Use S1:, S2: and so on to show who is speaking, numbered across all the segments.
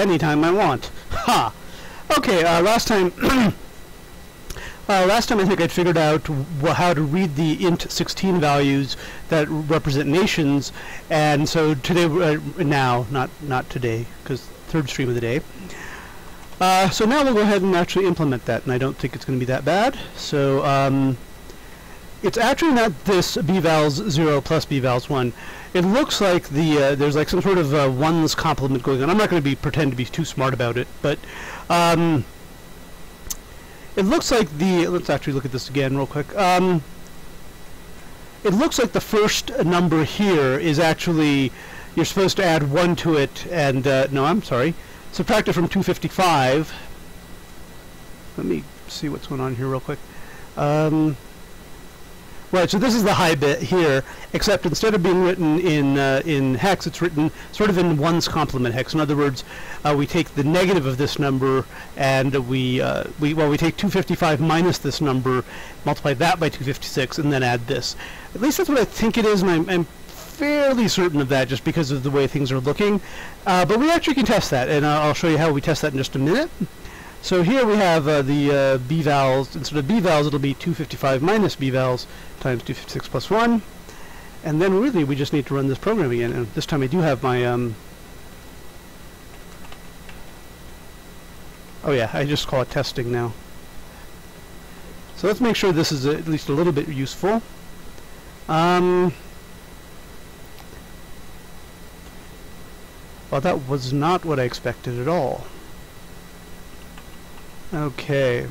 S1: anytime I want. Ha! Okay, uh, last time... Uh, last time I think I'd figured out how to read the int 16 values that represent nations, and so today, uh, now, not not today, because third stream of the day. Uh, so now we'll go ahead and actually implement that, and I don't think it's going to be that bad. So um, it's actually not this bvals 0 plus bvals 1. It looks like the uh, there's like some sort of uh, ones complement going on. I'm not going to be pretend to be too smart about it, but um, it looks like the, let's actually look at this again real quick. Um, it looks like the first number here is actually, you're supposed to add 1 to it, and, uh, no, I'm sorry, subtract it from 255. Let me see what's going on here real quick. Um, Right, so this is the high bit here, except instead of being written in uh, in hex, it's written sort of in ones complement hex. In other words, uh, we take the negative of this number, and we uh, we well we take 255 minus this number, multiply that by 256, and then add this. At least that's what I think it is, and I'm, I'm fairly certain of that just because of the way things are looking. Uh, but we actually can test that, and I'll show you how we test that in just a minute. So here we have uh, the uh, b-vals. Instead of b-vals, it'll be 255 minus b-vals times 256 plus 1. And then really we just need to run this program again. And this time I do have my... Um, oh yeah, I just call it testing now. So let's make sure this is at least a little bit useful. Um, well, that was not what I expected at all. Okay.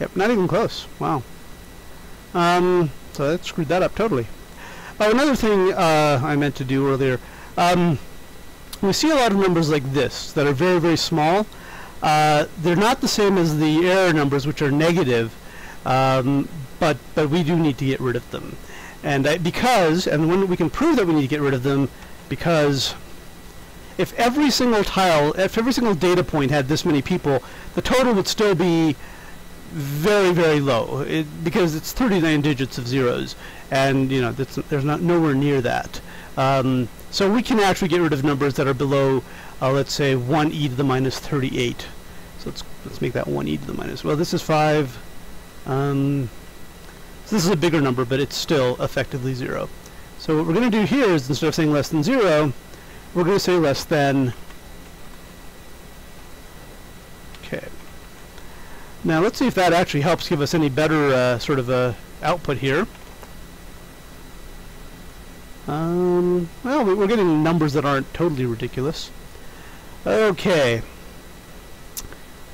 S1: Yep, not even close. Wow. Um, so that screwed that up totally. Oh, another thing uh, I meant to do earlier. Um, we see a lot of numbers like this that are very, very small. Uh, they're not the same as the error numbers, which are negative, um, but but we do need to get rid of them. And I, because, and when we can prove that we need to get rid of them, because if every single tile, if every single data point had this many people, the total would still be very, very low it, because it's 39 digits of zeros, and you know there's not nowhere near that. Um, so we can actually get rid of numbers that are below, uh, let's say, 1 e to the minus 38. So let's let's make that 1 e to the minus. Well, this is 5. Um, so this is a bigger number, but it's still effectively 0. So what we're going to do here is instead of saying less than 0, we're going to say less than. Okay. Now let's see if that actually helps give us any better uh, sort of a output here. Um, well, we're getting numbers that aren't totally ridiculous. Okay.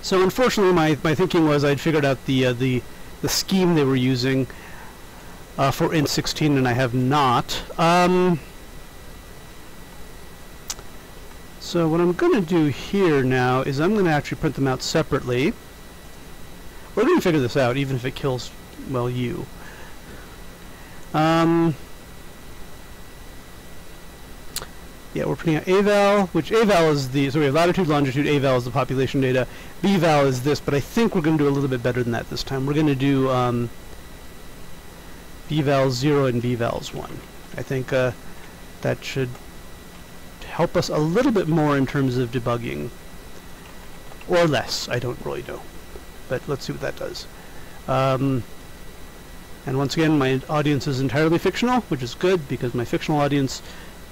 S1: So unfortunately, my, my thinking was I'd figured out the uh, the the scheme they were using uh, for int16, and I have not. Um, So what I'm going to do here now is I'm going to actually print them out separately. We're going to figure this out, even if it kills, well, you. Um, yeah, we're printing out aval, which aval is the, so we have latitude, longitude, aval is the population data, bval is this, but I think we're going to do a little bit better than that this time. We're going to do um, bval 0 and bvals 1. I think uh, that should help us a little bit more in terms of debugging. Or less, I don't really know. But let's see what that does. Um, and once again, my audience is entirely fictional, which is good because my fictional audience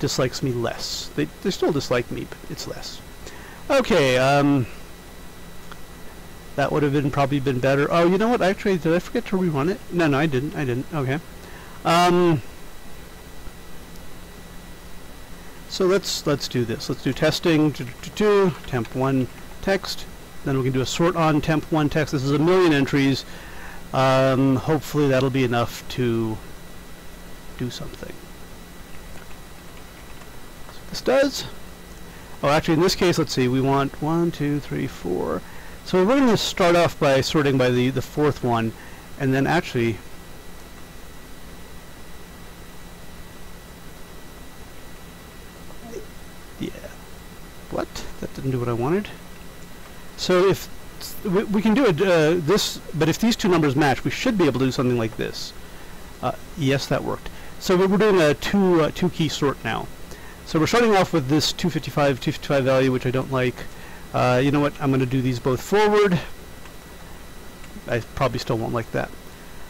S1: dislikes me less. They, they still dislike me, but it's less. Okay, um, that would have been probably been better. Oh, you know what? Actually, did I forget to rerun it? No, no, I didn't. I didn't. Okay. Um, So let's let's do this. Let's do testing temp one text. Then we can do a sort on temp one text. This is a million entries. Um, hopefully that'll be enough to do something. So this does. Oh, actually, in this case, let's see. We want one, two, three, four. So we're going to start off by sorting by the the fourth one, and then actually Yeah. What? That didn't do what I wanted. So if we, we can do it uh, this, but if these two numbers match, we should be able to do something like this. Uh, yes, that worked. So we're doing a two uh, two key sort now. So we're starting off with this 255, 255 value, which I don't like. Uh, you know what? I'm going to do these both forward. I probably still won't like that.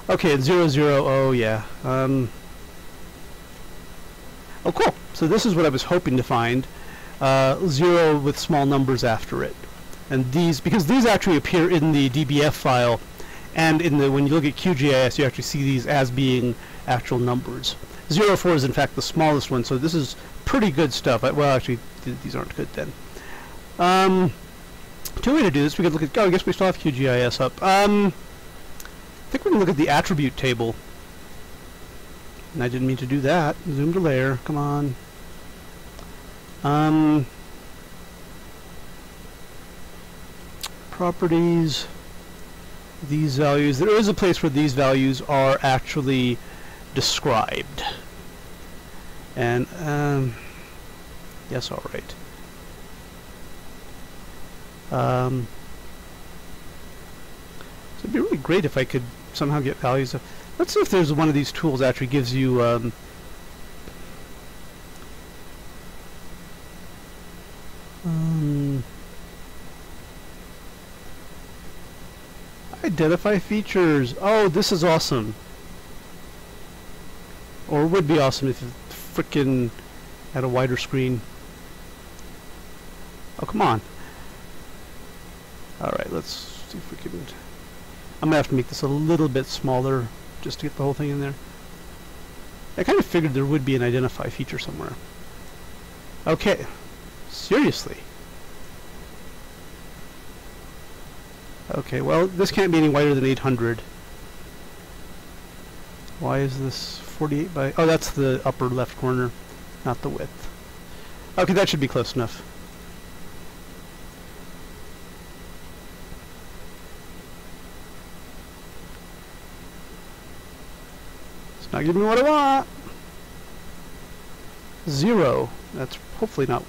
S1: Okay, 0, 0, oh yeah. Um, oh, cool. So this is what I was hoping to find. Uh, 0 with small numbers after it. And these, because these actually appear in the DBF file, and in the when you look at QGIS, you actually see these as being actual numbers. 04 is in fact the smallest one, so this is pretty good stuff. I, well, actually, th these aren't good then. Um, two way to do this, we could look at, oh, I guess we still have QGIS up. Um, I think we can look at the attribute table. And I didn't mean to do that. Zoom to layer, come on. Um, properties, these values. There is a place where these values are actually described. And, um, yes, all right. Um, so it'd be really great if I could somehow get values of... Let's see if there's one of these tools actually gives you... Um, um, identify features. Oh, this is awesome. Or would be awesome if it frickin' had a wider screen. Oh, come on. Alright, let's see if we can... I'm gonna have to make this a little bit smaller just to get the whole thing in there. I kind of figured there would be an identify feature somewhere. Okay. Seriously. Okay, well, this can't be any wider than 800. Why is this 48 by... Oh, that's the upper left corner, not the width. Okay, that should be close enough. It's not giving me what I want. Zero. That's hopefully not...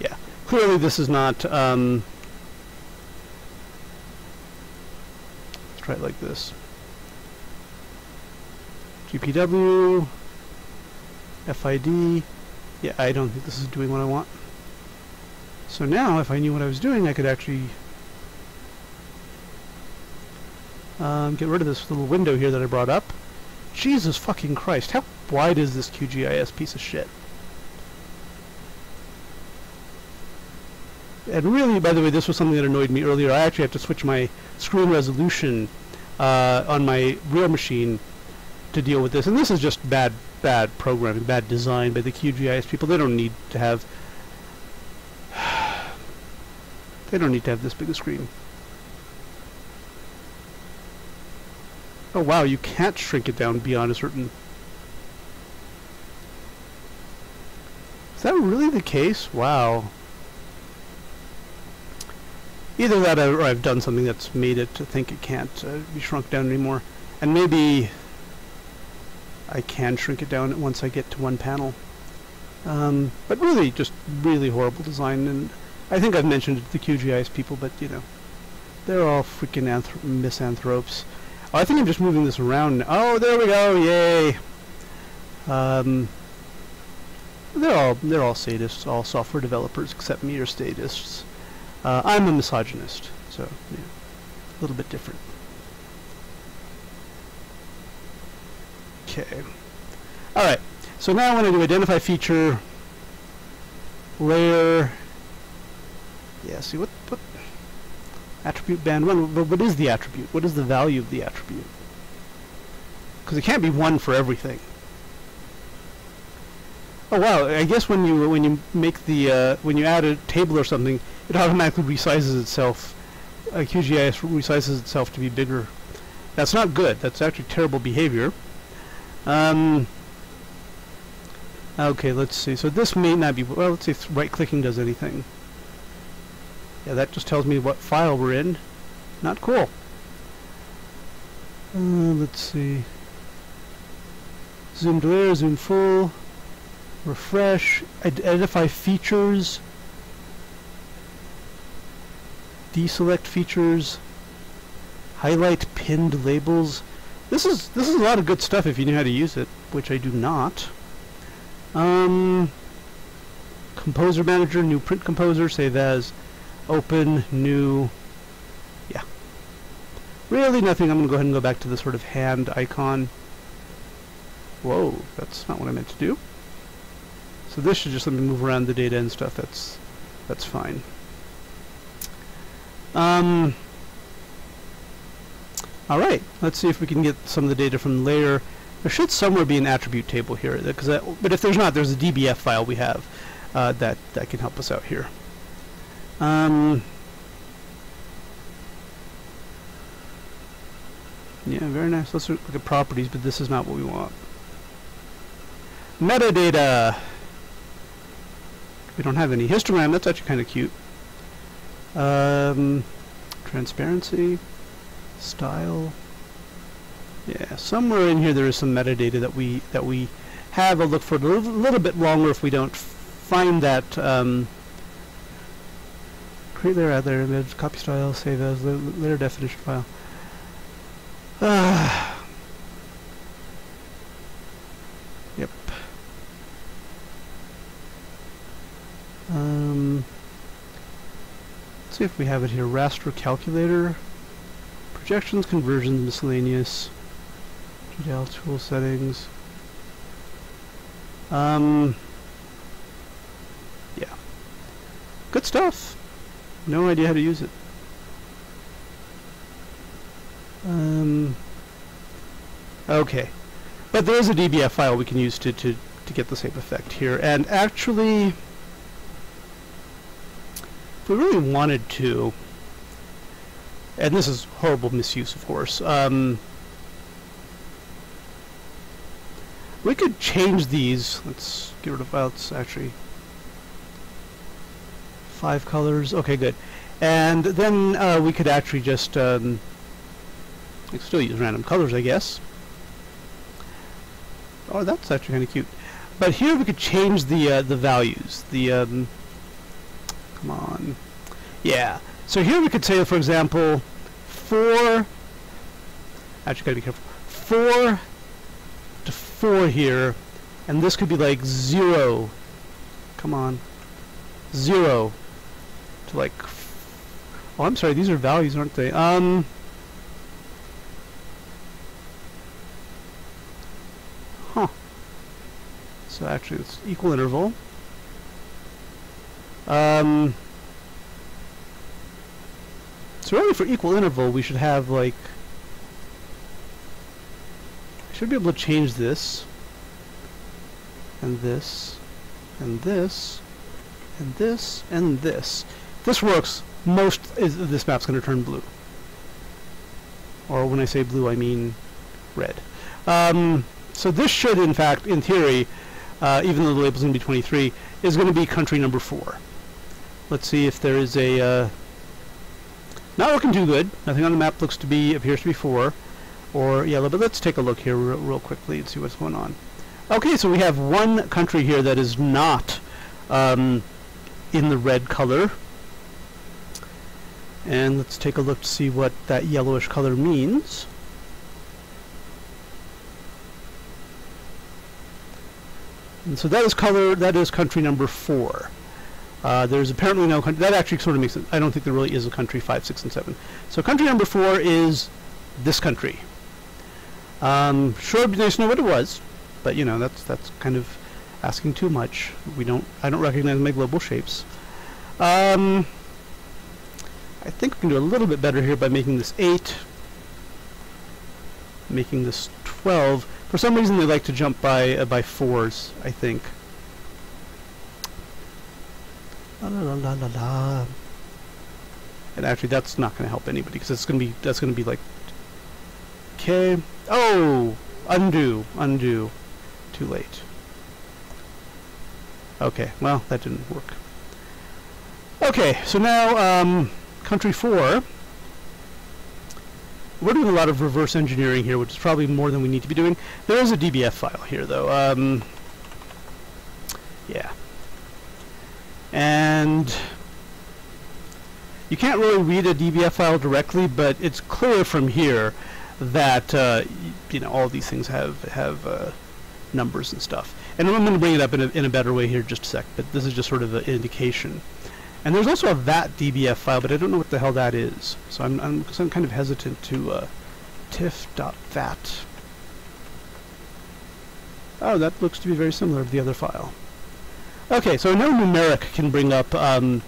S1: Yeah. Clearly this is not... Um, let's try it like this. GPW, FID. Yeah, I don't think this is doing what I want. So now, if I knew what I was doing, I could actually um, get rid of this little window here that I brought up. Jesus fucking Christ, how wide is this QGIS piece of shit? And really, by the way, this was something that annoyed me earlier. I actually have to switch my screen resolution uh, on my real machine to deal with this. And this is just bad, bad programming, bad design by the QGIS people. They don't need to have... they don't need to have this big a screen. Oh wow, you can't shrink it down beyond a certain... Is that really the case? Wow. Either that or I've done something that's made it to think it can't uh, be shrunk down anymore. And maybe I can shrink it down once I get to one panel. Um, but really, just really horrible design. And I think I've mentioned it to the QGIS people, but you know, they're all freaking misanthropes. Oh, I think I'm just moving this around. Oh, there we go! Yay! Um, they're all they're all sadists. All software developers except me are statists. Uh, I'm a misogynist, so yeah, a little bit different. Okay. Alright, so now I want to do identify feature, layer, yeah, see what, what, attribute band 1, but what is the attribute? What is the value of the attribute? Because it can't be 1 for everything. Oh wow, I guess when you when you make the, uh, when you add a table or something, it automatically resizes itself. Uh, QGIS resizes itself to be bigger. That's not good. That's actually terrible behavior. Um, okay, let's see. So this may not be, well, let's see if right-clicking does anything. Yeah, that just tells me what file we're in. Not cool. Uh, let's see. Zoom to layer, zoom full, refresh, identify features, deselect features, highlight pinned labels. This is this is a lot of good stuff if you know how to use it, which I do not. Um, composer manager, new print composer, save as, open, new, yeah. Really nothing, I'm going to go ahead and go back to the sort of hand icon. Whoa, that's not what I meant to do. So this should just let me move around the data and stuff, that's, that's fine. Um, Alright, let's see if we can get some of the data from the layer. There should somewhere be an attribute table here, because but if there's not, there's a DBF file we have uh, that, that can help us out here. Um, yeah, very nice. Let's look at properties, but this is not what we want. Metadata. We don't have any histogram. That's actually kind of cute. Um, transparency style. Yeah, somewhere in here there is some metadata that we that we have. I'll look for a little, little bit longer if we don't find that. Um, create layer, add layer, image, copy style, save as layer definition file. Uh, yep. Um, let's see if we have it here. Raster calculator. Projections, conversions, miscellaneous. GDAL tool settings. Um, yeah. Good stuff. No idea how to use it. Um, okay. But there is a DBF file we can use to, to, to get the same effect here. And actually, if we really wanted to, and this is horrible misuse, of course. Um, we could change these. Let's get rid of files, actually. Five colors. Okay, good. And then uh, we could actually just um, still use random colors, I guess. Oh, that's actually kind of cute. But here we could change the uh, the values. The um, come on, yeah. So here we could say, for example, 4, actually gotta be careful, 4 to 4 here, and this could be like 0, come on, 0 to like, oh I'm sorry, these are values aren't they? Um, huh. So actually it's equal interval. Um, so really for equal interval we should have like should be able to change this and this and this and this and this. This works. Most is this map's going to turn blue. Or when I say blue I mean red. Um, so this should in fact in theory uh, even though the label's going to be 23 is going to be country number 4. Let's see if there is a uh, not looking too good. Nothing on the map looks to be, appears to be 4 or yellow, but let's take a look here real, real quickly and see what's going on. Okay, so we have one country here that is not um, in the red color. And let's take a look to see what that yellowish color means. And so that is color, that is country number four. Uh, there's apparently no country. That actually sort of makes sense. I don't think there really is a country five, six, and seven. So country number four is this country. Um, sure, it'd be nice to know what it was, but you know that's that's kind of asking too much. We don't. I don't recognize my global shapes. Um, I think we can do a little bit better here by making this eight, making this twelve. For some reason, they like to jump by uh, by fours. I think. La la la la la. And actually, that's not going to help anybody because it's going to be that's going to be like. Okay. Oh, undo, undo. Too late. Okay. Well, that didn't work. Okay. So now, um, country four. We're doing a lot of reverse engineering here, which is probably more than we need to be doing. There is a DBF file here, though. Um, yeah and you can't really read a DBF file directly, but it's clear from here that uh, you know all these things have have uh, numbers and stuff. And I'm going to bring it up in a, in a better way here just a sec, but this is just sort of an indication. And there's also a VAT DBF file, but I don't know what the hell that is. So I'm, I'm, I'm kind of hesitant to uh, tiff.vat. Oh, that looks to be very similar to the other file. Okay, so I know Gnumeric can bring up um,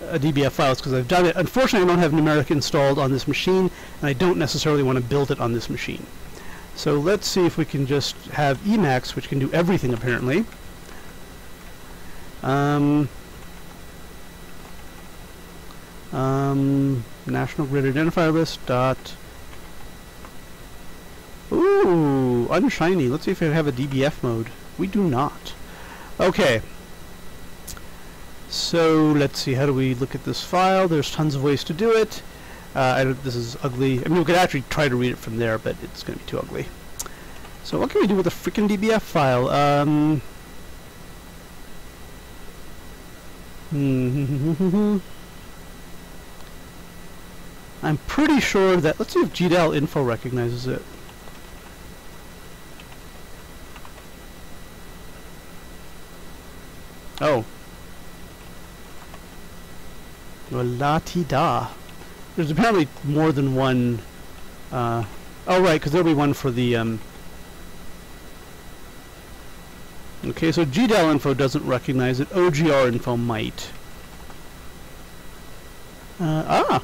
S1: DBF files because I've done it. Unfortunately, I don't have Gnumeric installed on this machine, and I don't necessarily want to build it on this machine. So let's see if we can just have Emacs, which can do everything apparently. Um, um, National Grid Identifier List dot. Ooh, unshiny. Let's see if we have a DBF mode. We do not. Okay. So let's see. How do we look at this file? There's tons of ways to do it. Uh, this is ugly. I mean, we could actually try to read it from there, but it's going to be too ugly. So what can we do with a freaking DBF file? Um. I'm pretty sure that, let's see if GDAL info recognizes it. Oh. Well, la ti da. There's apparently more than one, uh, oh right, because there'll be one for the, um, okay, so GDAL info doesn't recognize it, OGR info might. Uh, ah!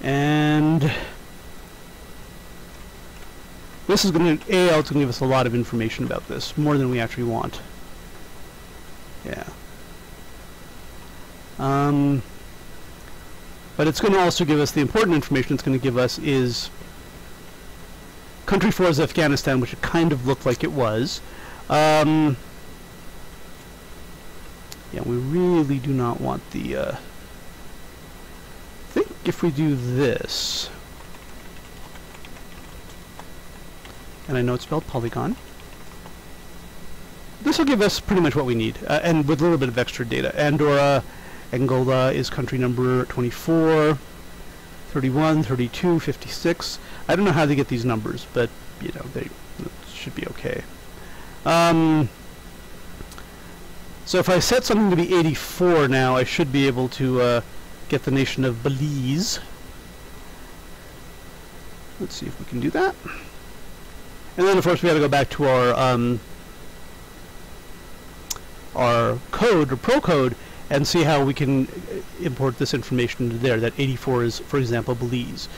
S1: And this is going to, AL to give us a lot of information about this, more than we actually want. Yeah. Um, but it's going to also give us, the important information it's going to give us is country 4 is Afghanistan, which it kind of looked like it was. Um, yeah, we really do not want the, uh, think if we do this, and I know it's spelled polygon, this will give us pretty much what we need, uh, and with a little bit of extra data. Andorra, Angola is country number 24, 31, 32, 56. I don't know how they get these numbers, but, you know, they should be okay. Um, so if I set something to be 84 now, I should be able to uh, get the nation of Belize. Let's see if we can do that. And then, of course, we got to go back to our um, our code or pro code and see how we can import this information into there. That 84 is, for example, Belize.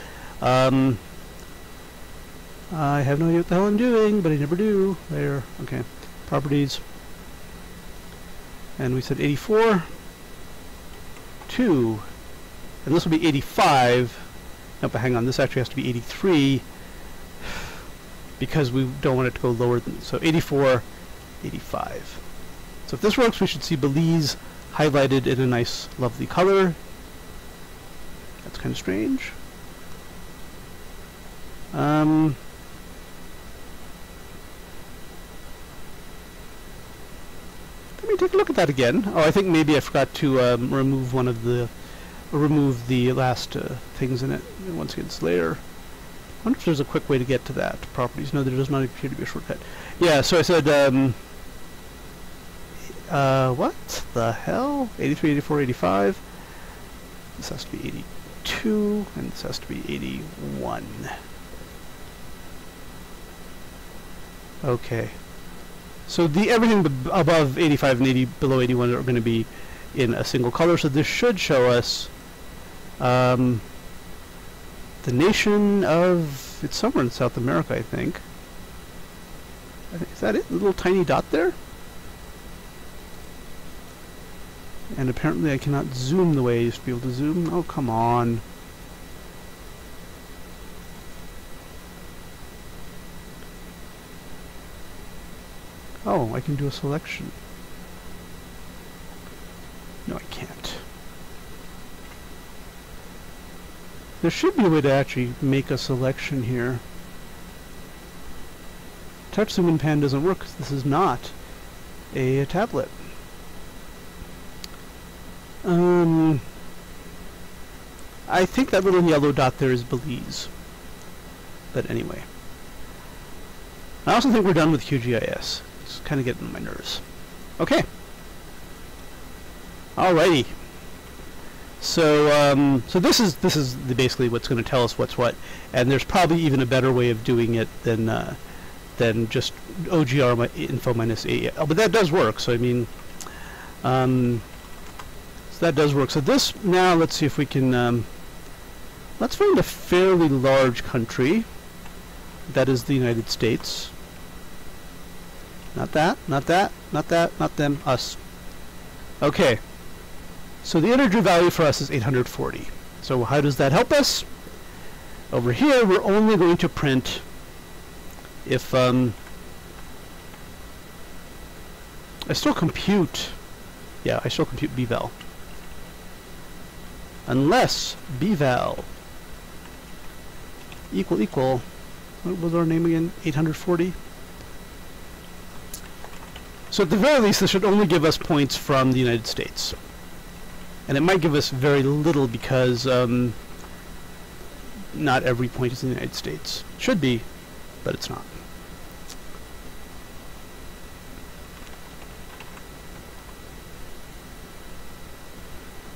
S1: Um, I have no idea what the hell I'm doing, but I never do. There. Okay. Properties. And we said 84. 2 and this will be 85 no hang on this actually has to be 83 because we don't want it to go lower than so 84 85 so if this works we should see Belize highlighted in a nice lovely color. That's kind of strange. Um, let me take a look at that again. Oh I think maybe I forgot to um, remove one of the remove the last uh, things in it. Once again it's layer wonder if there's a quick way to get to that properties. No there does not appear to be a shortcut. Yeah so I said um, uh, what the hell? 83 84 85 this has to be 82 and this has to be 81 okay. So the everything above 85 and 80 below 81 are going to be in a single color so this should show us um, the nation of, it's somewhere in South America, I think. Is that it? The little tiny dot there? And apparently I cannot zoom the way I used to be able to zoom. Oh, come on. Oh, I can do a selection. No, I can't. There should be a way to actually make a selection here. Touch Zoom in Pan doesn't work this is not a, a tablet. Um, I think that little yellow dot there is Belize. But anyway. I also think we're done with QGIS. It's kind of getting on my nerves. Okay. Alrighty. So, um, so this is this is basically what's going to tell us what's what, and there's probably even a better way of doing it than uh, than just OGR info minus A. Oh, but that does work. So I mean, um, so that does work. So this now, let's see if we can. Um, let's find a fairly large country. That is the United States. Not that. Not that. Not that. Not them. Us. Okay. So the integer value for us is 840. So how does that help us? Over here, we're only going to print if um, I still compute, yeah, I still compute bval. Unless bval equal equal, what was our name again? 840? So at the very least, this should only give us points from the United States. And it might give us very little because um, not every point is in the United States. Should be, but it's not.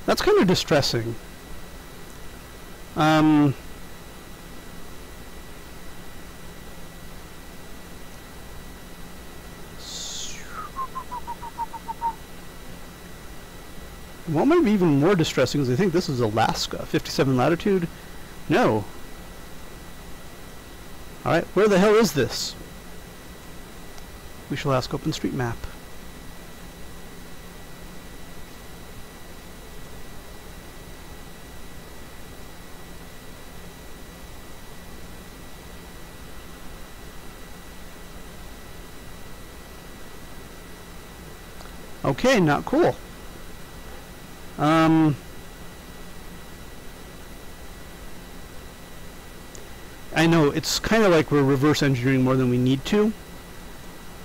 S1: That's kind of distressing. Um, what might be even more distressing is I think this is Alaska, 57 latitude. No. Alright, where the hell is this? We shall ask OpenStreetMap. Okay, not cool. Um, I know, it's kind of like we're reverse engineering more than we need to.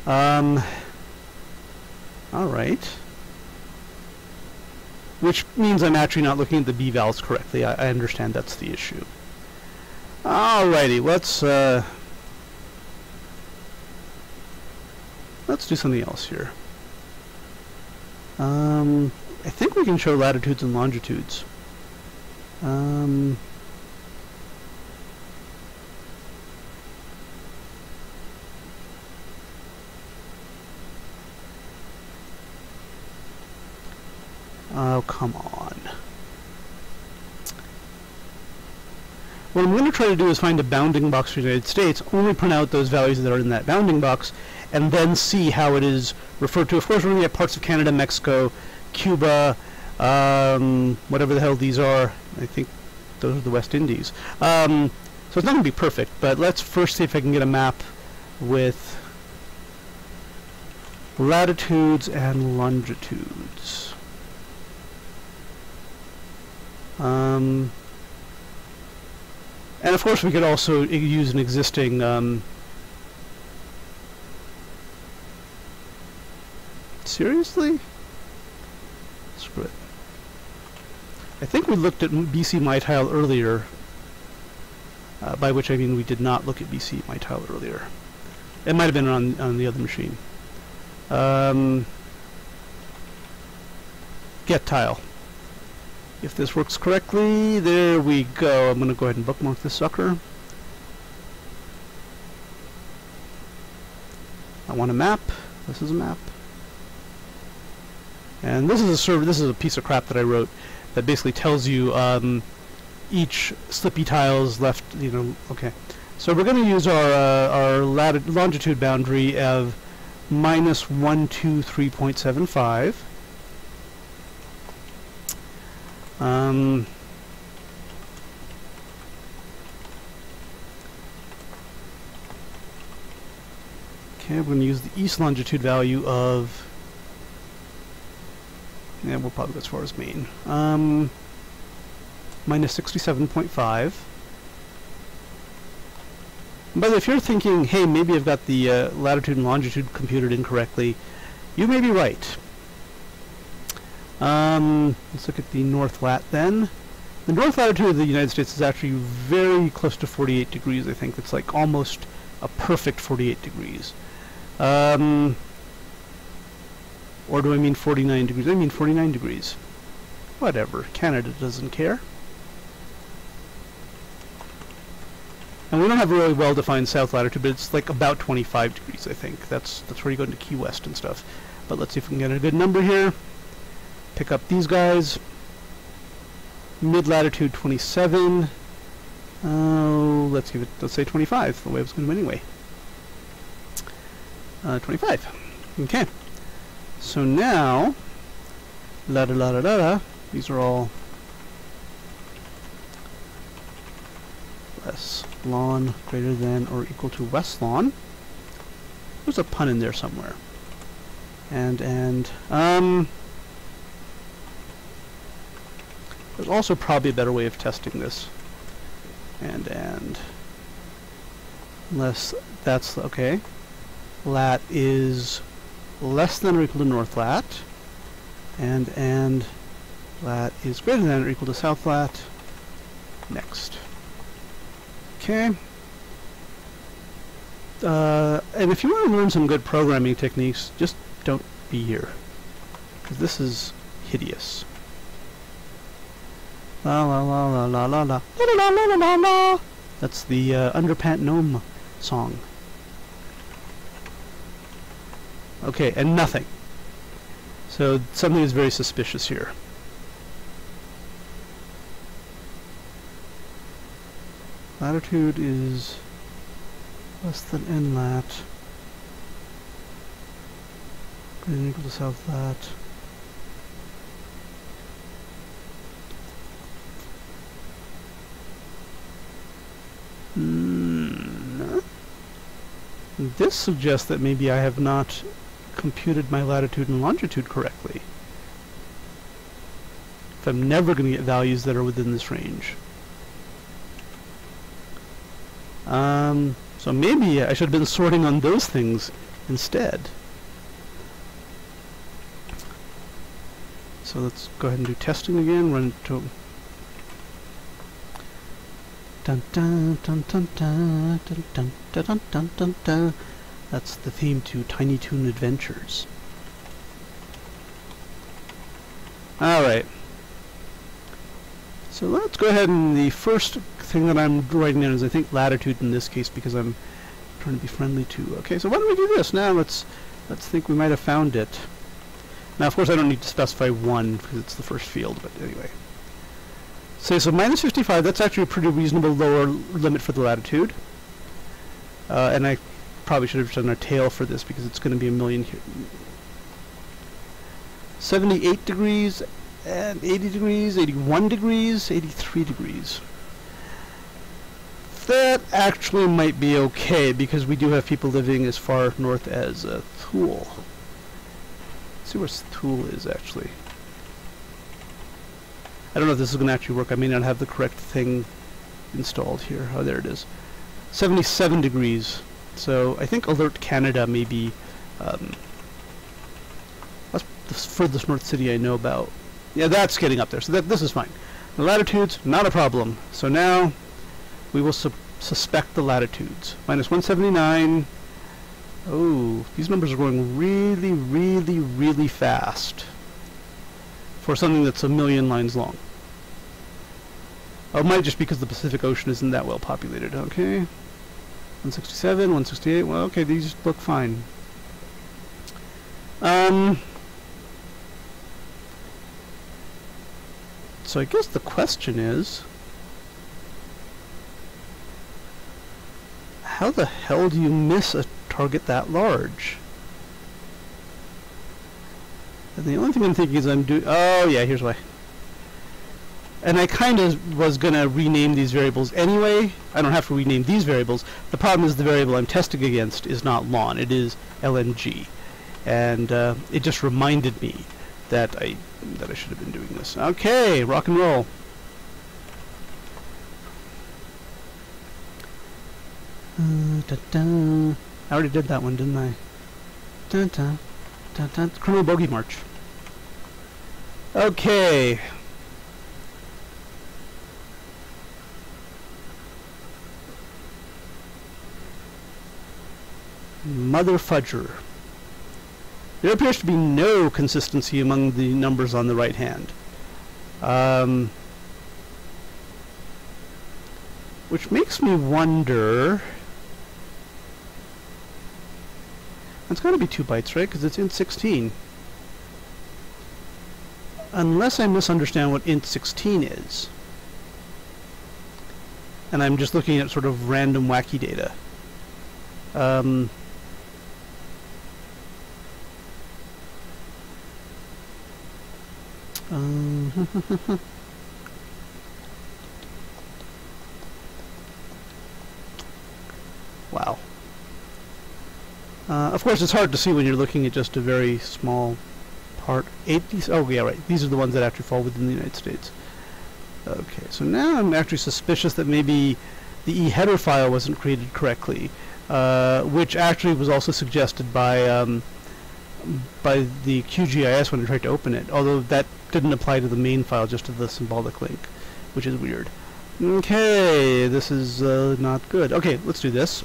S1: Um, Alright. Which means I'm actually not looking at the bvals correctly. I, I understand that's the issue. Alrighty, let's, uh, let's do something else here. Um, I think we can show latitudes and longitudes. Um, oh, come on. What I'm going to try to do is find a bounding box for the United States, only print out those values that are in that bounding box, and then see how it is referred to. Of course, we're going to get parts of Canada, Mexico, Cuba, um, whatever the hell these are. I think those are the West Indies. Um, so it's not going to be perfect, but let's first see if I can get a map with latitudes and longitudes. Um, and of course we could also use an existing um, seriously? I think we looked at BC MyTile earlier, uh, by which I mean we did not look at BC MyTile earlier. It might have been on, on the other machine. Um, get tile. If this works correctly, there we go. I'm going to go ahead and bookmark this sucker. I want a map. This is a map. And this is a server. This is a piece of crap that I wrote that basically tells you um, each slippy tiles left. You know, okay. So we're going to use our uh, our longitude boundary of minus one two three point seven five. Um, okay, we're going to use the east longitude value of yeah, we'll probably go as far as Maine. Um, minus 67.5. By the way, if you're thinking, hey, maybe I've got the uh, latitude and longitude computed incorrectly, you may be right. Um, let's look at the north lat then. The north latitude of the United States is actually very close to 48 degrees, I think. It's like almost a perfect 48 degrees. Um, or do I mean 49 degrees? I mean 49 degrees. Whatever. Canada doesn't care. And we don't have a really well-defined south latitude, but it's like about 25 degrees, I think. That's that's where you go into Key West and stuff. But let's see if we can get a good number here. Pick up these guys. Mid-latitude 27. Oh, let's give it, let's say 25, the wave's going to anyway. Uh, 25. Okay. So now, la da la da da da, these are all less lawn greater than or equal to west lawn. There's a pun in there somewhere. And, and, um, there's also probably a better way of testing this. And, and, unless that's, okay. Lat is less than or equal to north lat. And, and, lat is greater than or equal to south lat. Next. Okay. Uh, and if you want to learn some good programming techniques, just don't be here. Because this is hideous. La la la la la la la la la la la la la That's the uh, Underpant Gnome song. Okay, and nothing. So something is very suspicious here. Latitude is less than n lat. Greater equal to south lat. Mm. This suggests that maybe I have not computed my latitude and longitude correctly. If I'm never going to get values that are within this range. Um, so maybe I should have been sorting on those things instead. So let's go ahead and do testing again. Run to dun dun dun dun dun dun dun dun dun dun dun. That's the theme to Tiny Toon Adventures. Alright. So let's go ahead and the first thing that I'm writing down is I think latitude in this case because I'm trying to be friendly to. Okay, so why don't we do this? Now let's let's think we might have found it. Now of course I don't need to specify one because it's the first field, but anyway. Say so minus 55, that's actually a pretty reasonable lower limit for the latitude. Uh, and I probably should have done our tail for this because it's going to be a million here. 78 degrees and 80 degrees, 81 degrees, 83 degrees. That actually might be okay because we do have people living as far north as uh, Thule. Let's see where Thule is actually. I don't know if this is going to actually work. I may not have the correct thing installed here. Oh, there it is. 77 degrees. So I think Alert Canada may be um, that's the furthest north city I know about. Yeah, that's getting up there. So that this is fine. The latitudes, not a problem. So now we will su suspect the latitudes. Minus 179. Oh, these numbers are going really, really, really fast for something that's a million lines long. Oh, it might just because the Pacific Ocean isn't that well populated. Okay. 167, 168. Well, okay, these look fine. Um, so I guess the question is, how the hell do you miss a target that large? And the only thing I'm thinking is I'm doing, oh yeah, here's why. And I kind of was going to rename these variables anyway. I don't have to rename these variables. The problem is the variable I'm testing against is not lawn. It is LNG. And uh, it just reminded me that I that I should have been doing this. Okay, rock and roll. Uh, da -da. I already did that one, didn't I? Da -da. Da -da. Colonel Bogey March. Okay, Mother fudger. There appears to be no consistency among the numbers on the right hand. Um, which makes me wonder... It's got to be 2 bytes, right? Because it's int 16. Unless I misunderstand what int 16 is. And I'm just looking at sort of random wacky data. Um, um wow. Uh, of course, it's hard to see when you're looking at just a very small part. Eight, oh yeah, right. These are the ones that actually fall within the United States. Okay, so now I'm actually suspicious that maybe the e-header file wasn't created correctly, uh, which actually was also suggested by um, by the QGIS when I tried to open it, although that didn't apply to the main file, just to the symbolic link, which is weird. Okay, this is uh, not good. Okay, let's do this.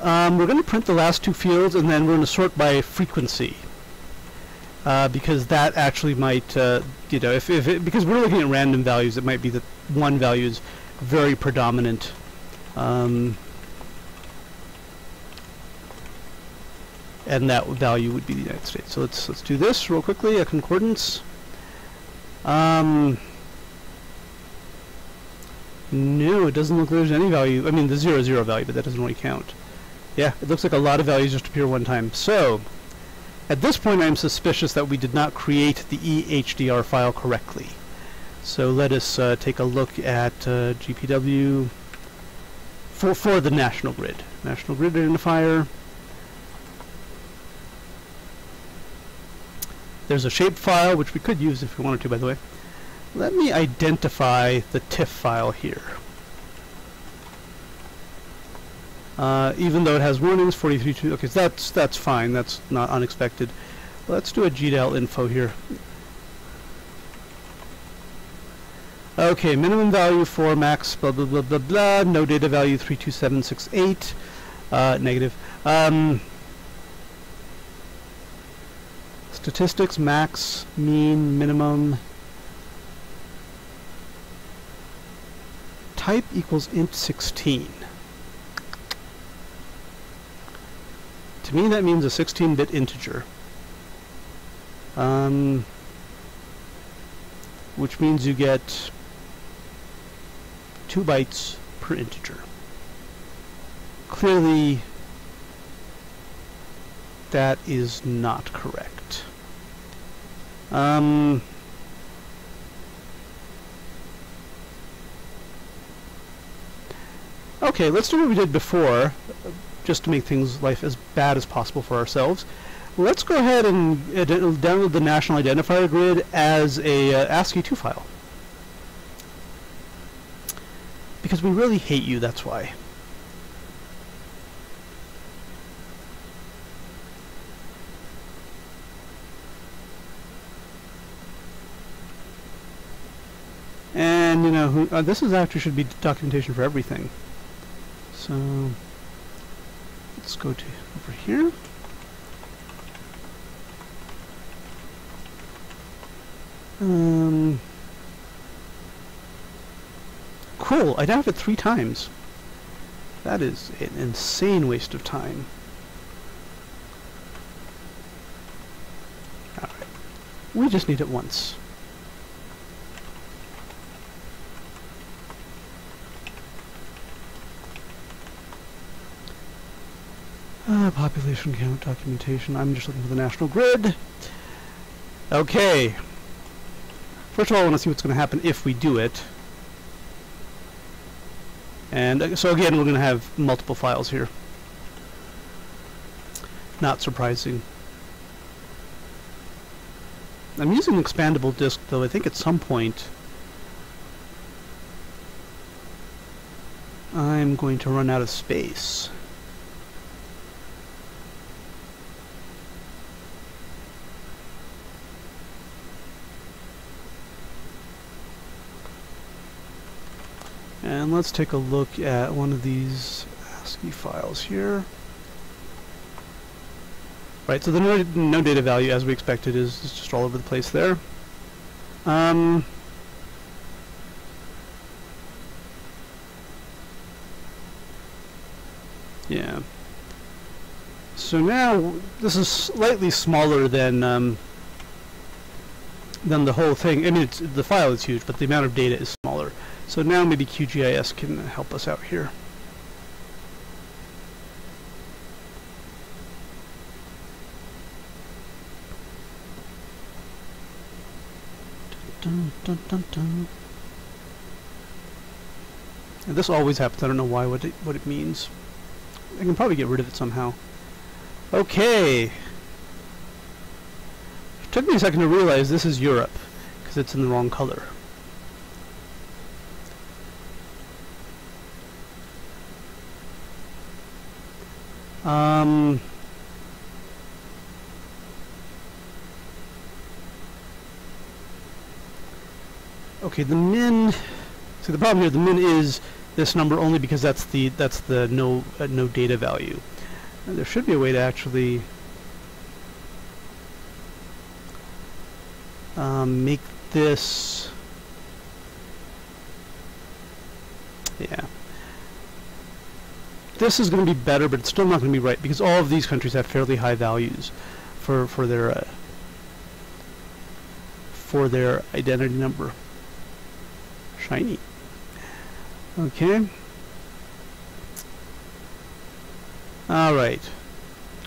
S1: Um, we're going to print the last two fields and then we're going to sort by frequency. Uh, because that actually might, uh, you know, if, if it, because we're looking at random values, it might be that one value is very predominant. Um, and that value would be the United States. So let's let's do this real quickly. A concordance. Um, no, it doesn't look like there's any value. I mean, the zero zero value, but that doesn't really count. Yeah, it looks like a lot of values just appear one time. So, at this point I'm suspicious that we did not create the EHDR file correctly. So let us uh, take a look at uh, GPW for, for the national grid. National grid identifier. There's a shape file, which we could use if we wanted to, by the way. Let me identify the TIFF file here. Uh, even though it has warnings, 43.2, okay, that's, that's fine, that's not unexpected. Let's do a GDAL info here. Okay, minimum value for max blah blah blah blah blah, no data value 32768, uh, negative. Um, statistics, max, mean, minimum. Type equals int 16. To me that means a 16-bit integer. Um, which means you get 2 bytes per integer. Clearly that is not correct. Um, okay, let's do what we did before just to make things life as bad as possible for ourselves. Let's go ahead and download the National Identifier Grid as a uh, ASCII2 file. Because we really hate you, that's why. And, you know, who, uh, this is actually should be documentation for everything. So... Let's go to over here. Um, cool, I have it three times. That is an insane waste of time. Alright. We just need it once. Uh, population count documentation. I'm just looking for the national grid. Okay. First of all, I want to see what's going to happen if we do it. And uh, so again, we're going to have multiple files here. Not surprising. I'm using an expandable disk, though I think at some point I'm going to run out of space. And let's take a look at one of these ASCII files here. Right, so the no, no data value, as we expected, is, is just all over the place there. Um, yeah. So now this is slightly smaller than um, than the whole thing. I mean, the file is huge, but the amount of data is. So now maybe QGIS can help us out here. Dun, dun, dun, this always happens. I don't know why. What it what it means. I can probably get rid of it somehow. Okay. It took me a second to realize this is Europe because it's in the wrong color. Um. Okay, the min. See, the problem here, the min is this number only because that's the that's the no uh, no data value. And there should be a way to actually um, make this. Yeah. This is going to be better, but it's still not going to be right because all of these countries have fairly high values for for their uh, for their identity number. Shiny. Okay. Alright.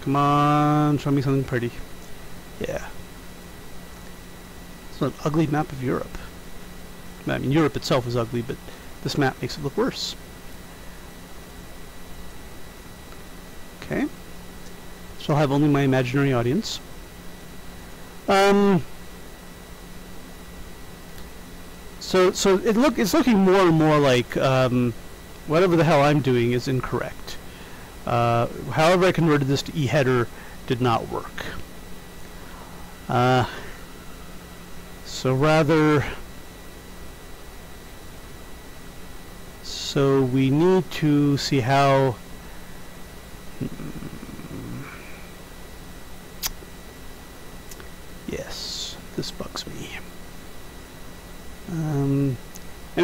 S1: Come on, show me something pretty. Yeah. It's an ugly map of Europe. I mean, Europe itself is ugly, but this map makes it look worse. Okay. So I'll have only my imaginary audience. Um, So so it look it's looking more and more like um, whatever the hell I'm doing is incorrect. Uh, however I converted this to eHeader did not work. Uh, so rather so we need to see how hmm, yes this bugs me um, I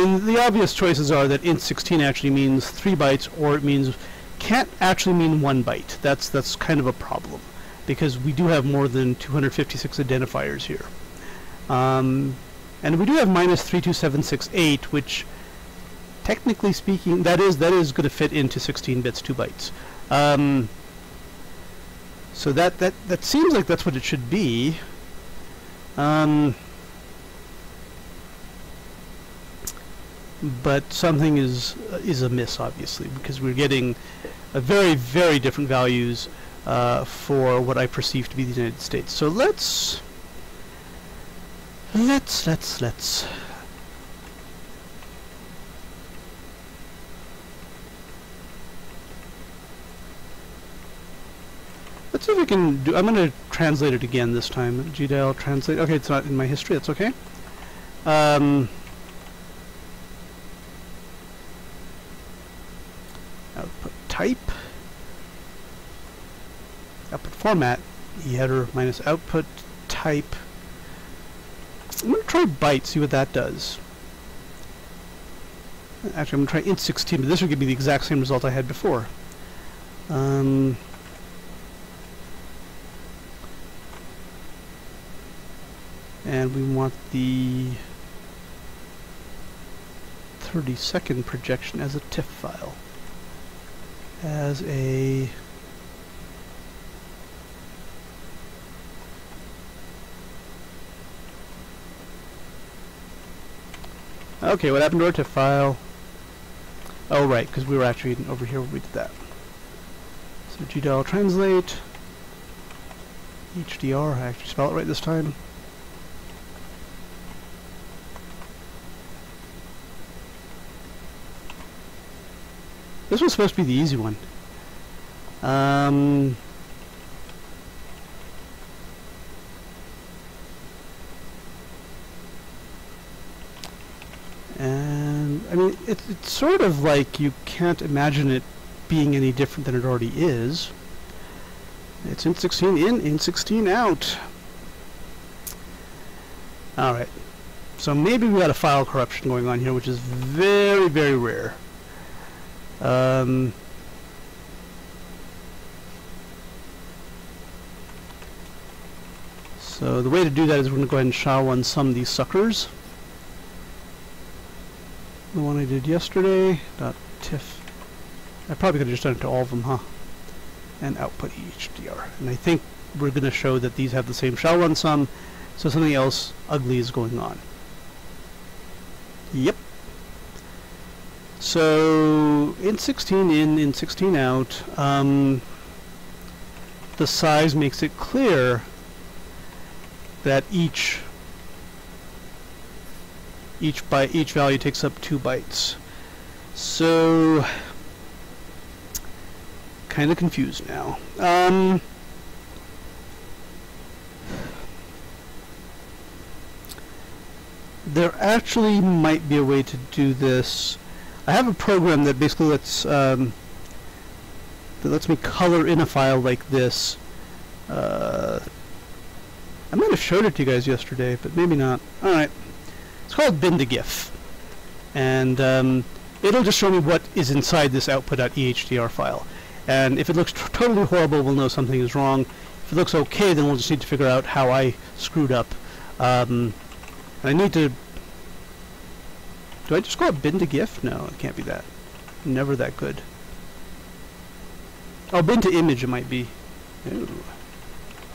S1: obvious choices are that int16 actually means 3 bytes, or it means can't actually mean 1 byte. That's, that's kind of a problem, because we do have more than 256 identifiers here. Um, and we do have minus 32768, which, technically speaking, that is, that is going to fit into 16 bits, 2 bytes. Um, so that, that, that seems like that's what it should be. Um, but something is is amiss, obviously, because we're getting very, very different values uh, for what I perceive to be the United States. So let's let's let's let's Let's see if we can do, I'm going to translate it again this time. GDAL translate, okay, it's not in my history, that's okay. Um, type, output format, header minus output type. I'm going to try byte, see what that does. Actually, I'm going to try int16, but this will give me the exact same result I had before. Um, and we want the 30 second projection as a TIFF file as a Okay, what happened to our TIFF file? Oh, right, because we were actually over here we did that. So GDAL translate, HDR, I actually spell it right this time. This was supposed to be the easy one. Um, and I mean, it, it's sort of like you can't imagine it being any different than it already is. It's in 16 in, int 16 out. Alright. So maybe we got a file corruption going on here, which is very, very rare. Um, so the way to do that is we're going to go ahead and SHA-1 sum these suckers. The one I did yesterday, dot tiff. I probably could have just done it to all of them, huh? And output EHDR. And I think we're going to show that these have the same SHA-1 sum, so something else ugly is going on. Yep. So in 16 in, in 16 out, um, the size makes it clear that each each byte each value takes up two bytes. So kind of confused now. Um, there actually might be a way to do this. I have a program that basically lets um, that lets me color in a file like this. Uh, I might have showed it to you guys yesterday, but maybe not. All right, it's called bin2gif, and um, it'll just show me what is inside this output.ehdr file. And if it looks totally horrible, we'll know something is wrong. If it looks okay, then we'll just need to figure out how I screwed up. Um, I need to... Do I just call it bin2gif? No, it can't be that. Never that good. Oh, bin to image it might be. Ooh.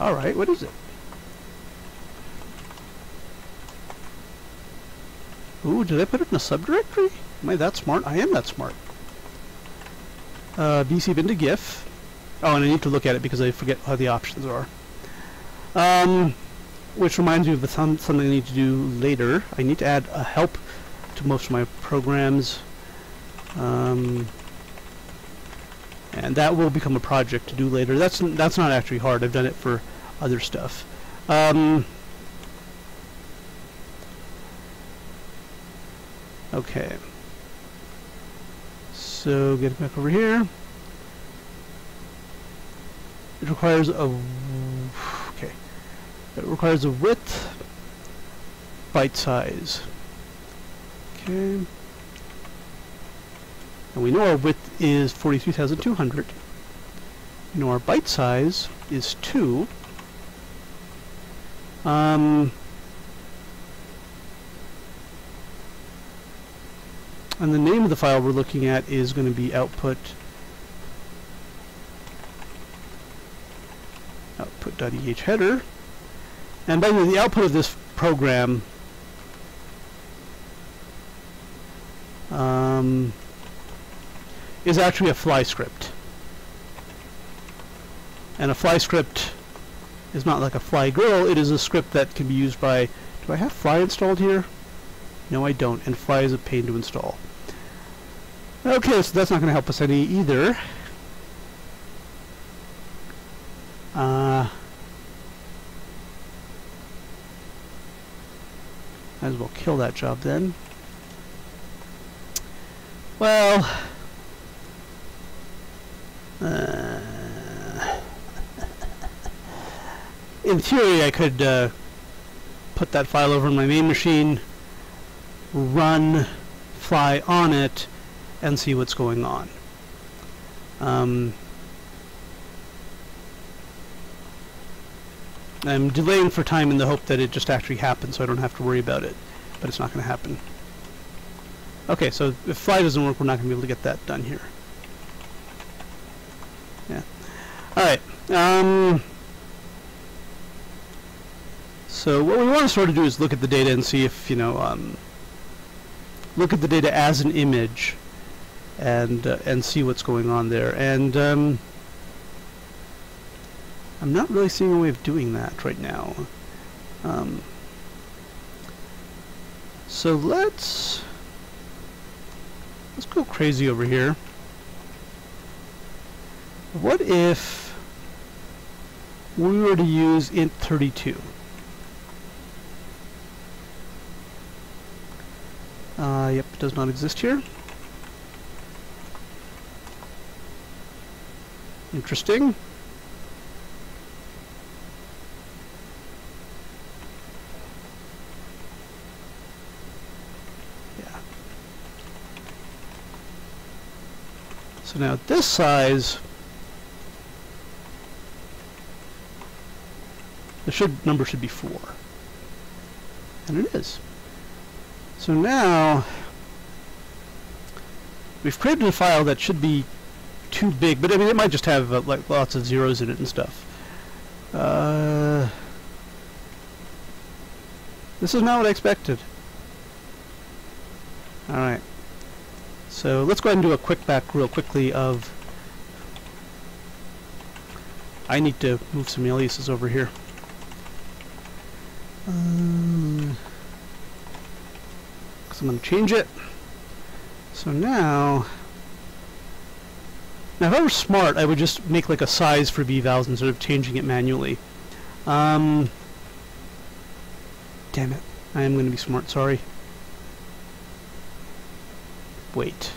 S1: Alright, what is it? Ooh, did I put it in a subdirectory? Am I that smart? I am that smart. Uh, BC bin2gif. Oh, and I need to look at it because I forget how the options are. Um, which reminds me of the th something I need to do later. I need to add a help to most of my programs. Um, and that will become a project to do later. That's that's not actually hard. I've done it for other stuff. Um, okay. So get back over here. It requires a okay. It requires a width, byte size. Okay. And we know our width is 43,200. We know our byte size is 2. Um, and the name of the file we're looking at is going to be output output.eh header. And by the way, the output of this program um, is actually a fly script. And a fly script is not like a fly grill, it is a script that can be used by... Do I have fly installed here? No, I don't, and fly is a pain to install. Okay, so that's not going to help us any either. Uh, might as well kill that job then. Well, uh, in theory I could uh, put that file over on my main machine, run fly on it, and see what's going on. Um, I'm delaying for time in the hope that it just actually happens so I don't have to worry about it, but it's not going to happen. Okay, so if fly doesn't work, we're not going to be able to get that done here. Yeah. Alright. Um, so what we want to sort of do is look at the data and see if, you know, um, look at the data as an image and uh, and see what's going on there. And um, I'm not really seeing a way of doing that right now. Um, so let's let's go crazy over here. What if we were to use int32? Uh, yep, does not exist here. Interesting. Now this size, the should number should be 4. And it is. So now, we've created a file that should be too big, but I mean it might just have uh, like lots of zeros in it and stuff. Uh, this is not what I expected. Alright. So let's go ahead and do a quick back real quickly of... I need to move some aliases over here. Um, I'm going to change it. So now... Now if I were smart, I would just make like a size for b-vals instead of changing it manually. Um, damn it. I am going to be smart, sorry. Wait.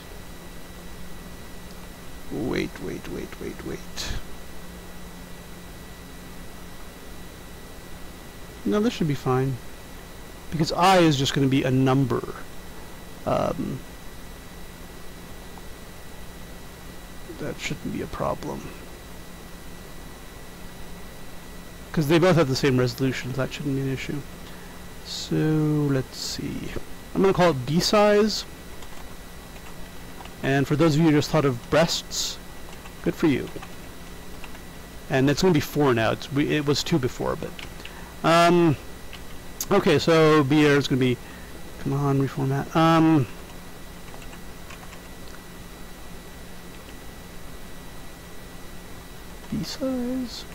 S1: Wait, wait, wait, wait, wait. No, this should be fine. Because i is just going to be a number. Um, that shouldn't be a problem. Because they both have the same resolution, that shouldn't be an issue. So, let's see. I'm going to call it B-size. And for those of you who just thought of breasts, good for you. And it's going to be 4 now. It's, it was 2 before, but... Um, okay, so BR is going to be... Come on, reformat. Um... B-size.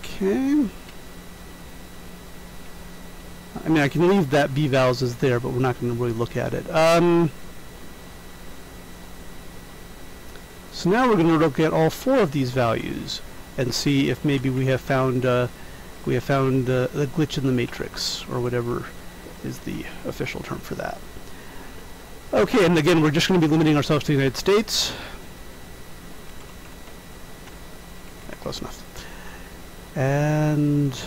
S1: Okay. I mean, I can leave that b-vals as there, but we're not going to really look at it. Um, so now we're going to look at all four of these values and see if maybe we have found uh, we have found uh, the glitch in the matrix or whatever is the official term for that. Okay, and again, we're just going to be limiting ourselves to the United States. Close enough. And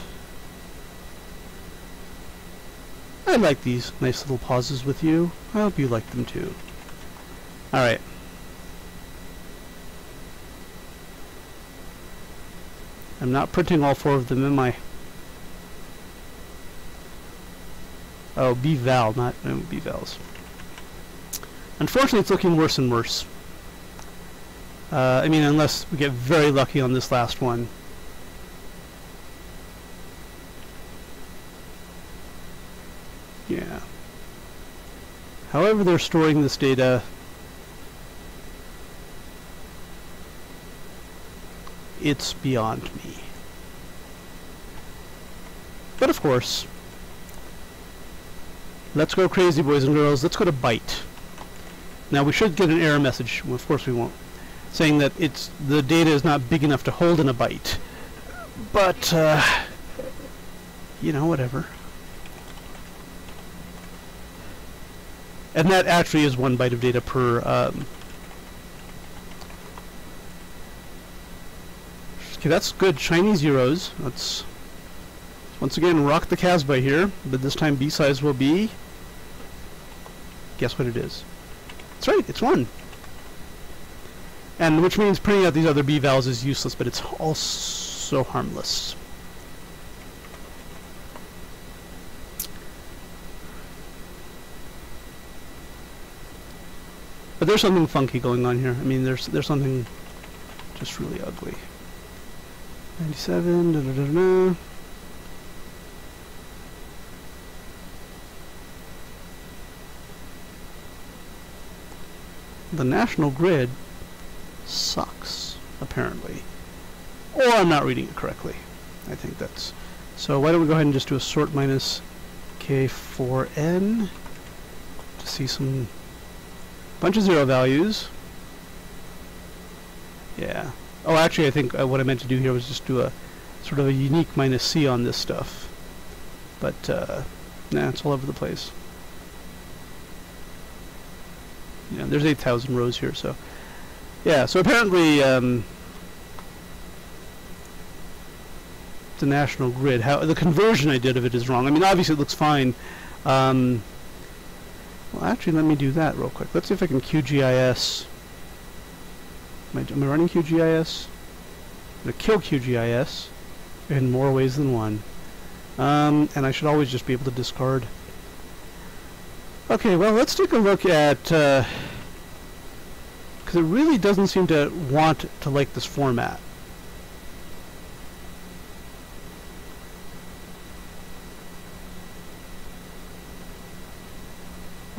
S1: I like these nice little pauses with you. I hope you like them too. Alright. I'm not printing all four of them, am I? Oh, B-val, not no, B-vals. Unfortunately, it's looking worse and worse. Uh, I mean, unless we get very lucky on this last one. Yeah. However they're storing this data, it's beyond me. But of course, let's go crazy boys and girls, let's go to byte. Now we should get an error message, well, of course we won't, saying that it's the data is not big enough to hold in a byte. But, uh, you know, whatever. And that actually is one byte of data per, um, Okay, that's good. Chinese zeros. Let's once again rock the Casbah here, but this time B size will be. Guess what it is? That's right, it's one. And which means printing out these other B vowels is useless, but it's also harmless. But there's something funky going on here. I mean, there's there's something just really ugly. 97, da da da da. The national grid sucks, apparently. Or I'm not reading it correctly. I think that's... So why don't we go ahead and just do a sort minus K4N to see some bunch of zero values. Yeah. Oh, actually, I think uh, what I meant to do here was just do a sort of a unique minus C on this stuff. But, uh, nah, it's all over the place. know, there's 8,000 rows here, so yeah. So apparently, um, the national grid, how the conversion I did of it is wrong. I mean, obviously it looks fine. Um, well, actually, let me do that real quick. Let's see if I can QGIS. Am I, am I running QGIS? I'm going to kill QGIS in more ways than one. Um, and I should always just be able to discard. Okay, well, let's take a look at... Because uh, it really doesn't seem to want to like this format.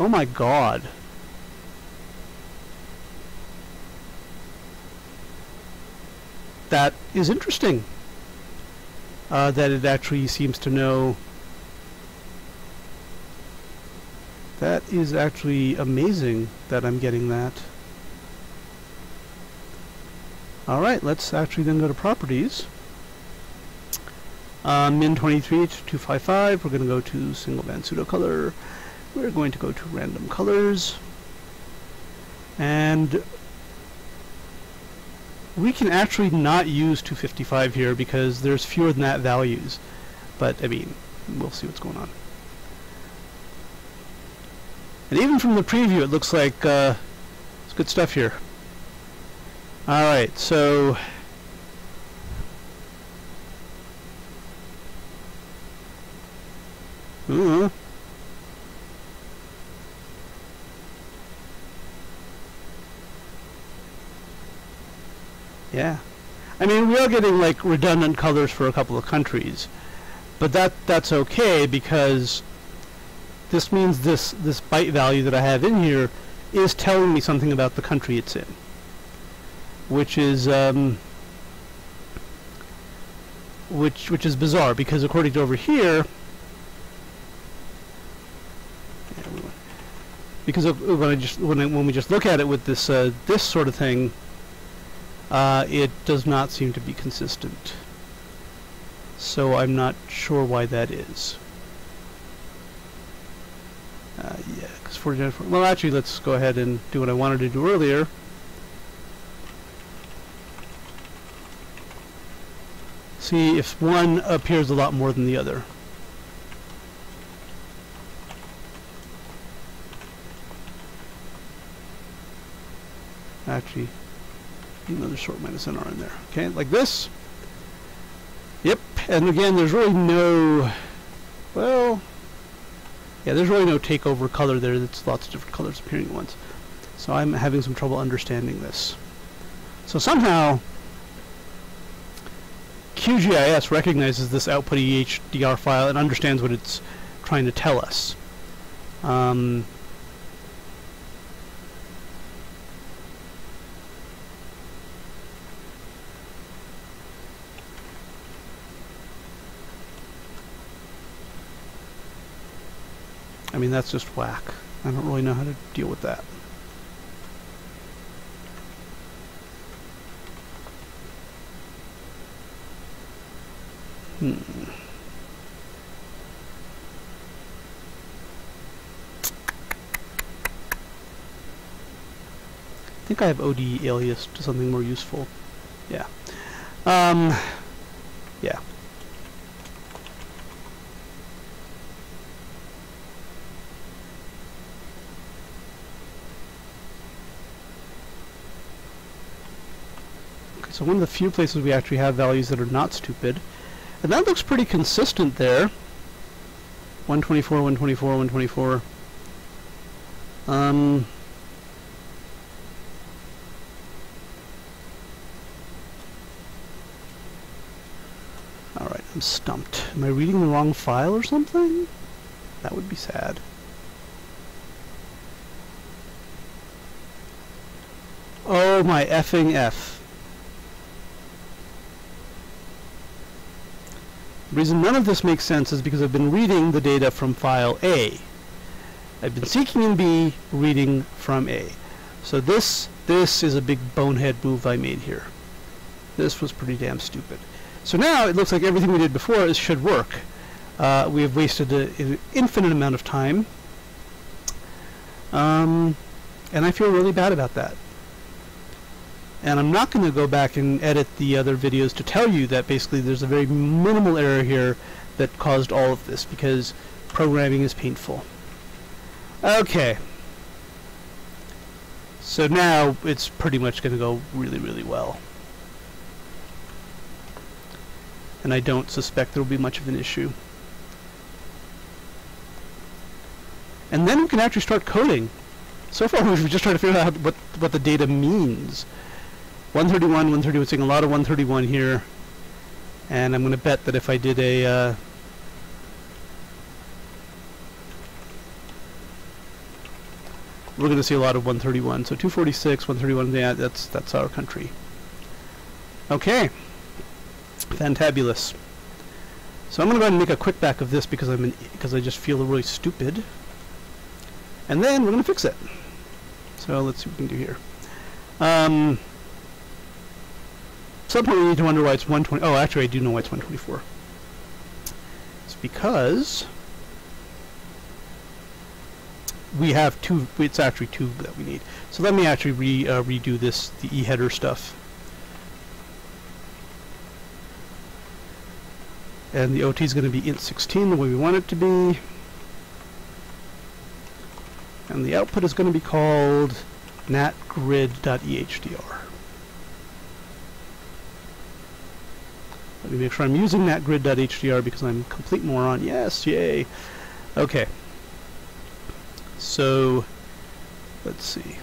S1: Oh my god. That is interesting. Uh, that it actually seems to know That is actually amazing that I'm getting that. Alright, let's actually then go to properties. Uh, min 23 to 255, we're going to go to single band pseudo color. We're going to go to random colors. And we can actually not use 255 here because there's fewer than that values. But, I mean, we'll see what's going on. And even from the preview, it looks like uh, it's good stuff here. Alright, so... Ooh. Yeah. I mean, we are getting, like, redundant colors for a couple of countries. But that that's okay because this means this, this byte value that I have in here is telling me something about the country it's in. Which is, um, which, which is bizarre, because according to over here, because of, when I just when I, when we just look at it with this uh, this sort of thing, uh, it does not seem to be consistent. So I'm not sure why that is. Uh, yeah, because 49, well actually let's go ahead and do what I wanted to do earlier. See if one appears a lot more than the other. Actually, another short minus NR in there. Okay, like this. Yep, and again, there's really no, well, yeah, there's really no takeover color there. It's lots of different colors appearing at once. So I'm having some trouble understanding this. So somehow QGIS recognizes this output EHDR file and understands what it's trying to tell us. Um, I mean, that's just whack. I don't really know how to deal with that. Hmm. I think I have OD alias to something more useful. Yeah. Um, yeah. So one of the few places we actually have values that are not stupid. And that looks pretty consistent there. 124, 124, 124. Um, Alright, I'm stumped. Am I reading the wrong file or something? That would be sad. Oh my effing F. The reason none of this makes sense is because I've been reading the data from file A. I've been seeking in B, reading from A. So this, this is a big bonehead move I made here. This was pretty damn stupid. So now it looks like everything we did before is, should work. Uh, we have wasted an infinite amount of time. Um, And I feel really bad about that. And I'm not going to go back and edit the other videos to tell you that basically there's a very minimal error here that caused all of this because programming is painful. Okay. So now it's pretty much going to go really, really well. And I don't suspect there will be much of an issue. And then we can actually start coding. So far we've just tried to figure out what, what the data means. 131, 131, seeing a lot of 131 here. And I'm going to bet that if I did a... Uh, we're going to see a lot of 131. So 246, 131, yeah, that's, that's our country. Okay. Fantabulous. So I'm going to go ahead and make a quick back of this because I'm because I just feel really stupid. And then we're going to fix it. So let's see what we can do here. Um, some point we need to wonder why it's 120. Oh, actually, I do know why it's 124. It's because we have two. It's actually two that we need. So let me actually re uh, redo this the e header stuff. And the OT is going to be int 16 the way we want it to be. And the output is going to be called natgrid.ehdr. Let me make sure I'm using natgrid.hdr because I'm complete moron. Yes, yay. Okay. So, let's see.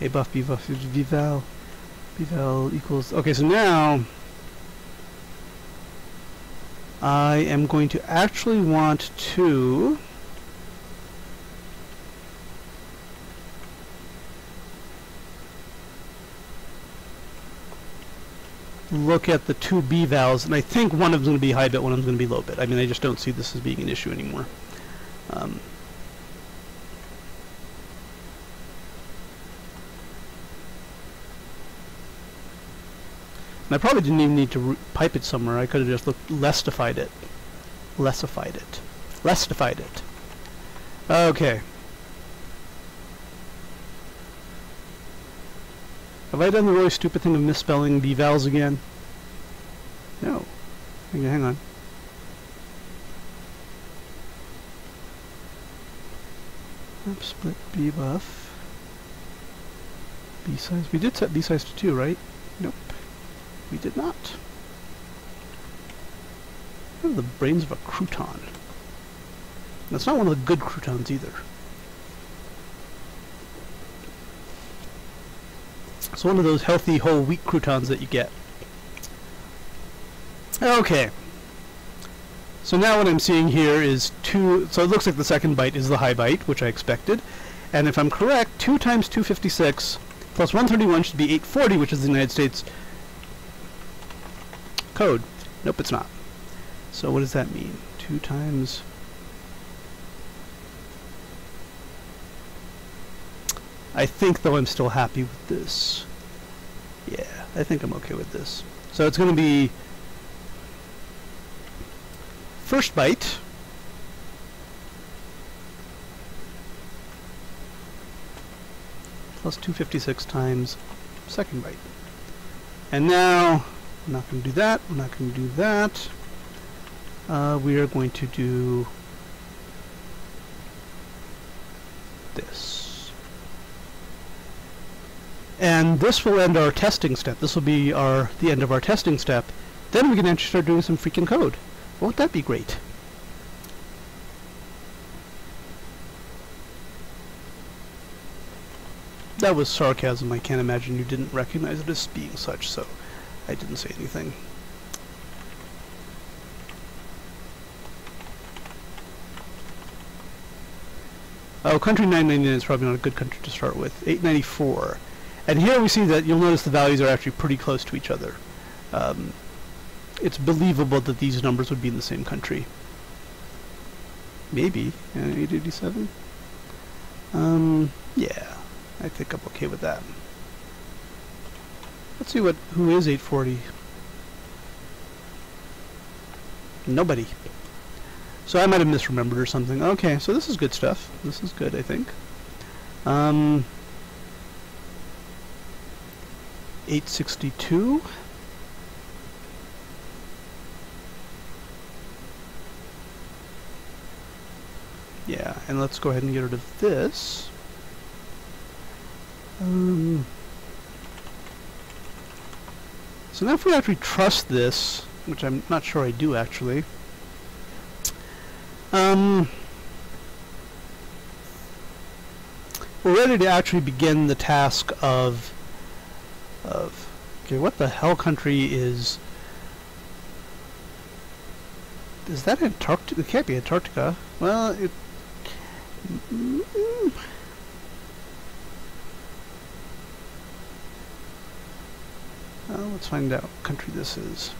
S1: A buff, b buff, vval, vval equals... Okay, so now I am going to actually want to... look at the two B valves, and I think one of them is going to be high bit, one of them is going to be low bit. I mean, I just don't see this as being an issue anymore. Um, and I probably didn't even need to pipe it somewhere. I could have just looked lessified it. Lessified it. Lessified it. Okay. Have I done the really stupid thing of misspelling B vowels again? No. Hang on. Hang on. Oops, split B buff. B size. We did set B size to 2, right? Nope. We did not. What are the brains of a crouton? That's not one of the good croutons either. It's one of those healthy whole wheat croutons that you get. Okay. So now what I'm seeing here is 2, so it looks like the second byte is the high byte, which I expected. And if I'm correct, 2 times 256 plus 131 should be 840, which is the United States code. Nope, it's not. So what does that mean? 2 times... I think, though, I'm still happy with this. I think I'm okay with this. So it's going to be first byte plus 256 times second byte. And now, I'm not going to do that, I'm not going to do that. Uh, we are going to do this. And this will end our testing step. This will be our the end of our testing step. Then we can actually start doing some freaking code. Won't that be great? That was sarcasm. I can't imagine you didn't recognize it as being such, so I didn't say anything. Oh, country 999 is probably not a good country to start with. 894. And here we see that you'll notice the values are actually pretty close to each other. Um, it's believable that these numbers would be in the same country. Maybe. Uh, 887? Um, yeah. I think I'm okay with that. Let's see what, who is 840? Nobody. So I might have misremembered or something. Okay, so this is good stuff. This is good, I think. Um, 862. Yeah, and let's go ahead and get rid of this. Um, so now if we actually trust this, which I'm not sure I do actually, um, we're ready to actually begin the task of, of, okay, what the hell country is, is that Antarctica? It can't be Antarctica. Well, it, mm, let's find out what country this is.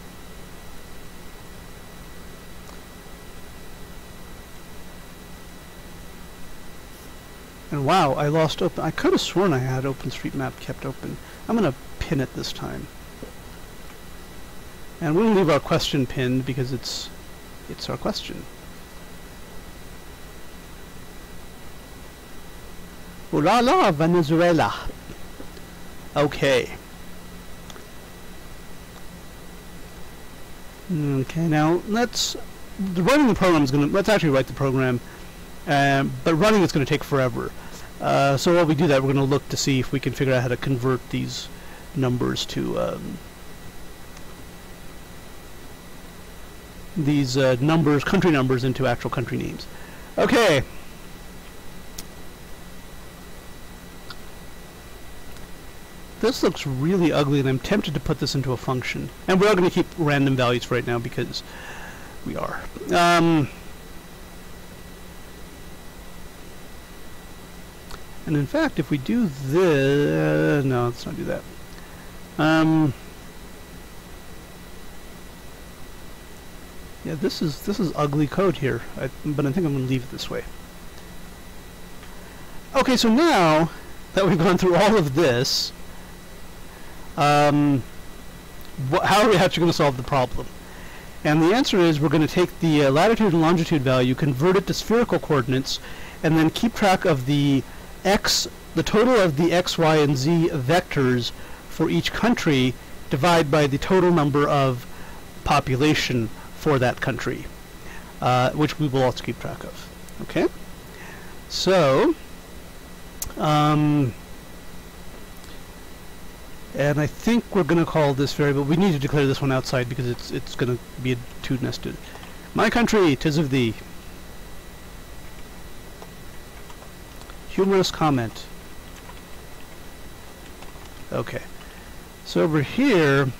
S1: And wow, I lost open. I could have sworn I had OpenStreetMap kept open. I'm to pin it this time. And we'll leave our question pinned because it's it's our question. Ooh la la, Venezuela. Okay. Okay, now let's running the program is going to let's actually write the program, um, but running is going to take forever. Uh, so while we do that, we're going to look to see if we can figure out how to convert these numbers to um, these uh, numbers, country numbers, into actual country names. Okay. This looks really ugly, and I'm tempted to put this into a function. And we're going to keep random values for right now because we are. Um, And in fact, if we do this, no, let's not do that. Um, yeah, this is this is ugly code here, I, but I think I'm going to leave it this way. Okay, so now that we've gone through all of this, um, how are we actually going to solve the problem? And the answer is we're going to take the uh, latitude and longitude value, convert it to spherical coordinates, and then keep track of the x, the total of the x, y, and z vectors for each country divide by the total number of population for that country, uh, which we will also keep track of. Okay? So, um, and I think we're going to call this variable, we need to declare this one outside because it's, it's going to be a two-nested. My country, tis of thee. Humorous comment. Okay. So over here, and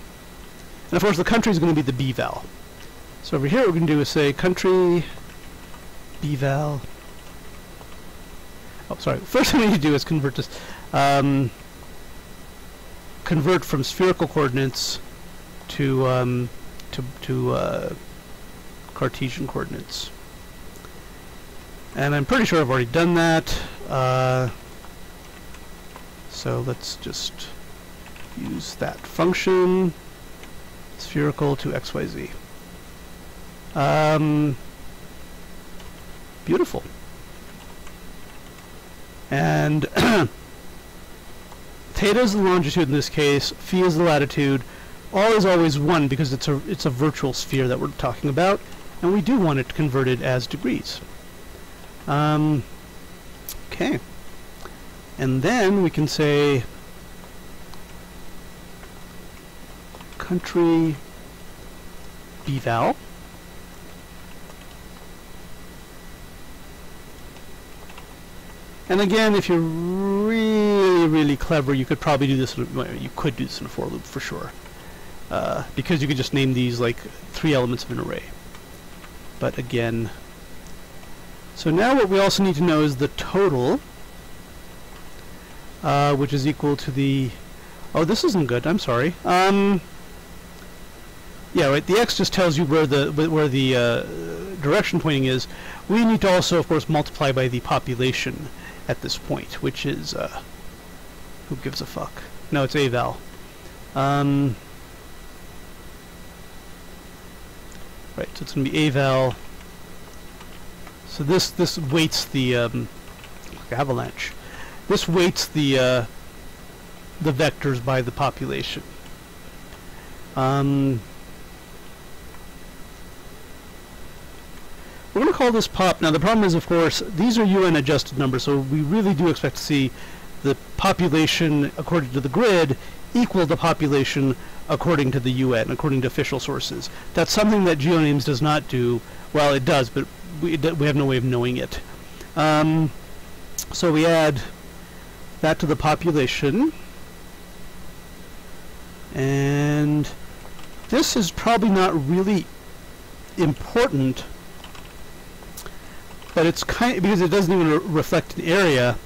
S1: of course the country is going to be the b-val. So over here what we're going to do is say country b-val. Oh, sorry. First thing we need to do is convert this. Um, convert from spherical coordinates to um, to to uh, Cartesian coordinates. And I'm pretty sure I've already done that. Uh, so let's just use that function, spherical to xyz. Um, beautiful. And theta is the longitude in this case, phi is the latitude, all is always 1 because it's a, it's a virtual sphere that we're talking about, and we do want it converted as degrees. Um, okay. And then we can say country bval. And again, if you're really, really clever, you could probably do this. you could do this in a for loop for sure, uh, because you could just name these like three elements of an array. But again, so now what we also need to know is the total, uh, which is equal to the, oh this isn't good, I'm sorry. Um, yeah, right, the x just tells you where the, where the uh, direction pointing is. We need to also, of course, multiply by the population at this point, which is, uh, who gives a fuck? No, it's aval. Um, right, so it's going to be aval so this this weights the um, avalanche. This weights the uh, the vectors by the population. Um, we're going to call this pop. Now the problem is, of course, these are UN adjusted numbers, so we really do expect to see the population according to the grid equal the population according to the UN, according to official sources. That's something that GeoNames does not do. Well, it does, but we, we have no way of knowing it. Um, so we add that to the population. And this is probably not really important, but it's kind of, because it doesn't even re reflect an area.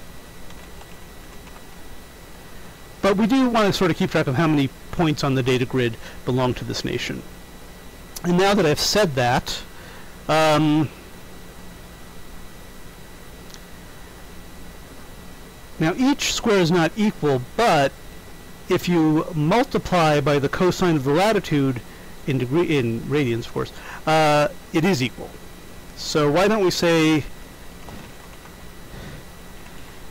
S1: But we do want to sort of keep track of how many points on the data grid belong to this nation. And now that I've said that, um, now each square is not equal, but if you multiply by the cosine of the latitude in degree in radians, of course, uh, it is equal. So why don't we say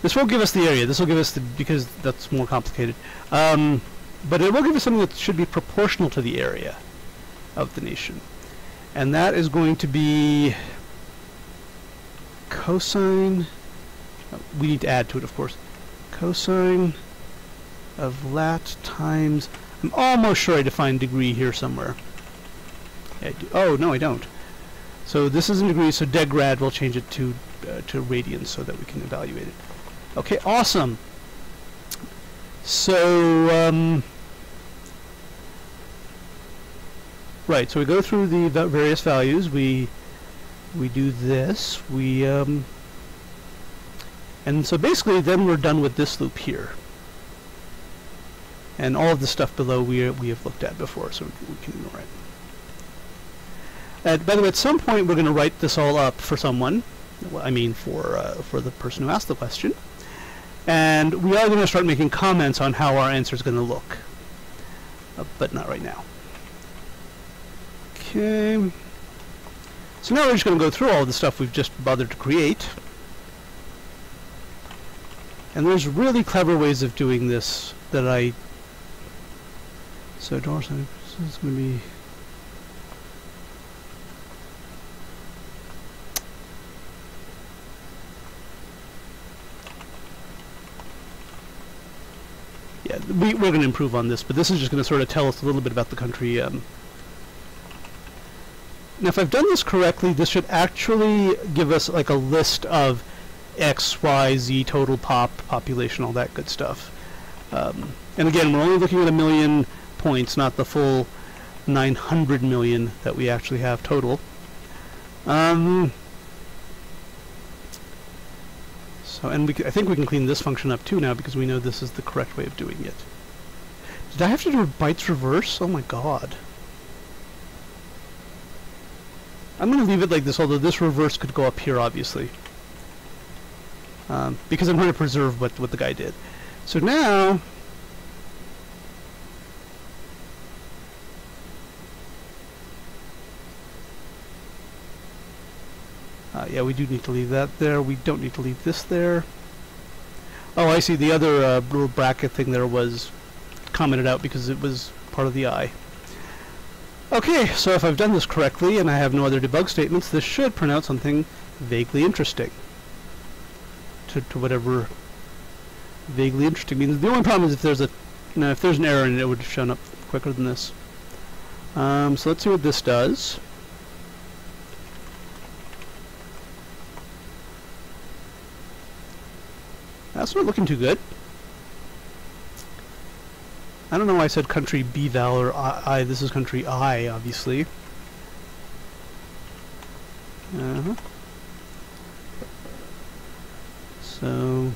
S1: this won't give us the area. This will give us the because that's more complicated. Um, but it will give us something that should be proportional to the area of the nation. And that is going to be cosine, we need to add to it of course, cosine of lat times, I'm almost sure I defined degree here somewhere. Oh, no I don't. So this is in degrees, so degrad will change it to, uh, to radians so that we can evaluate it. Okay, awesome. So, um, Right, so we go through the various values, we we do this, we um, and so basically then we're done with this loop here. And all of the stuff below we, we have looked at before, so we, we can ignore it. And by the way, at some point we're going to write this all up for someone, I mean for, uh, for the person who asked the question, and we are going to start making comments on how our answer is going to look, uh, but not right now. Okay. So now we're just going to go through all the stuff we've just bothered to create. And there's really clever ways of doing this that I... So door this is going to be... We, we're going to improve on this, but this is just going to sort of tell us a little bit about the country um, now if I've done this correctly, this should actually give us like a list of X, Y, Z total pop, population, all that good stuff. Um, and again, we're only looking at a million points, not the full 900 million that we actually have total. Um, so, and we, I think we can clean this function up too now because we know this is the correct way of doing it. Did I have to do bytes reverse? Oh my god. I'm going to leave it like this, although this reverse could go up here, obviously. Um, because I'm going to preserve what, what the guy did. So now... yeah, we do need to leave that there. We don't need to leave this there. Oh, I see. The other uh, little bracket thing there was commented out because it was part of the eye. Okay, so if I've done this correctly and I have no other debug statements, this should print out something vaguely interesting. To, to whatever vaguely interesting means. The only problem is if there's a you know, if there's an error in it, it would have shown up quicker than this. Um, so let's see what this does. That's not looking too good. I don't know why I said country B val or I, I this is country I, obviously. Uh-huh. So...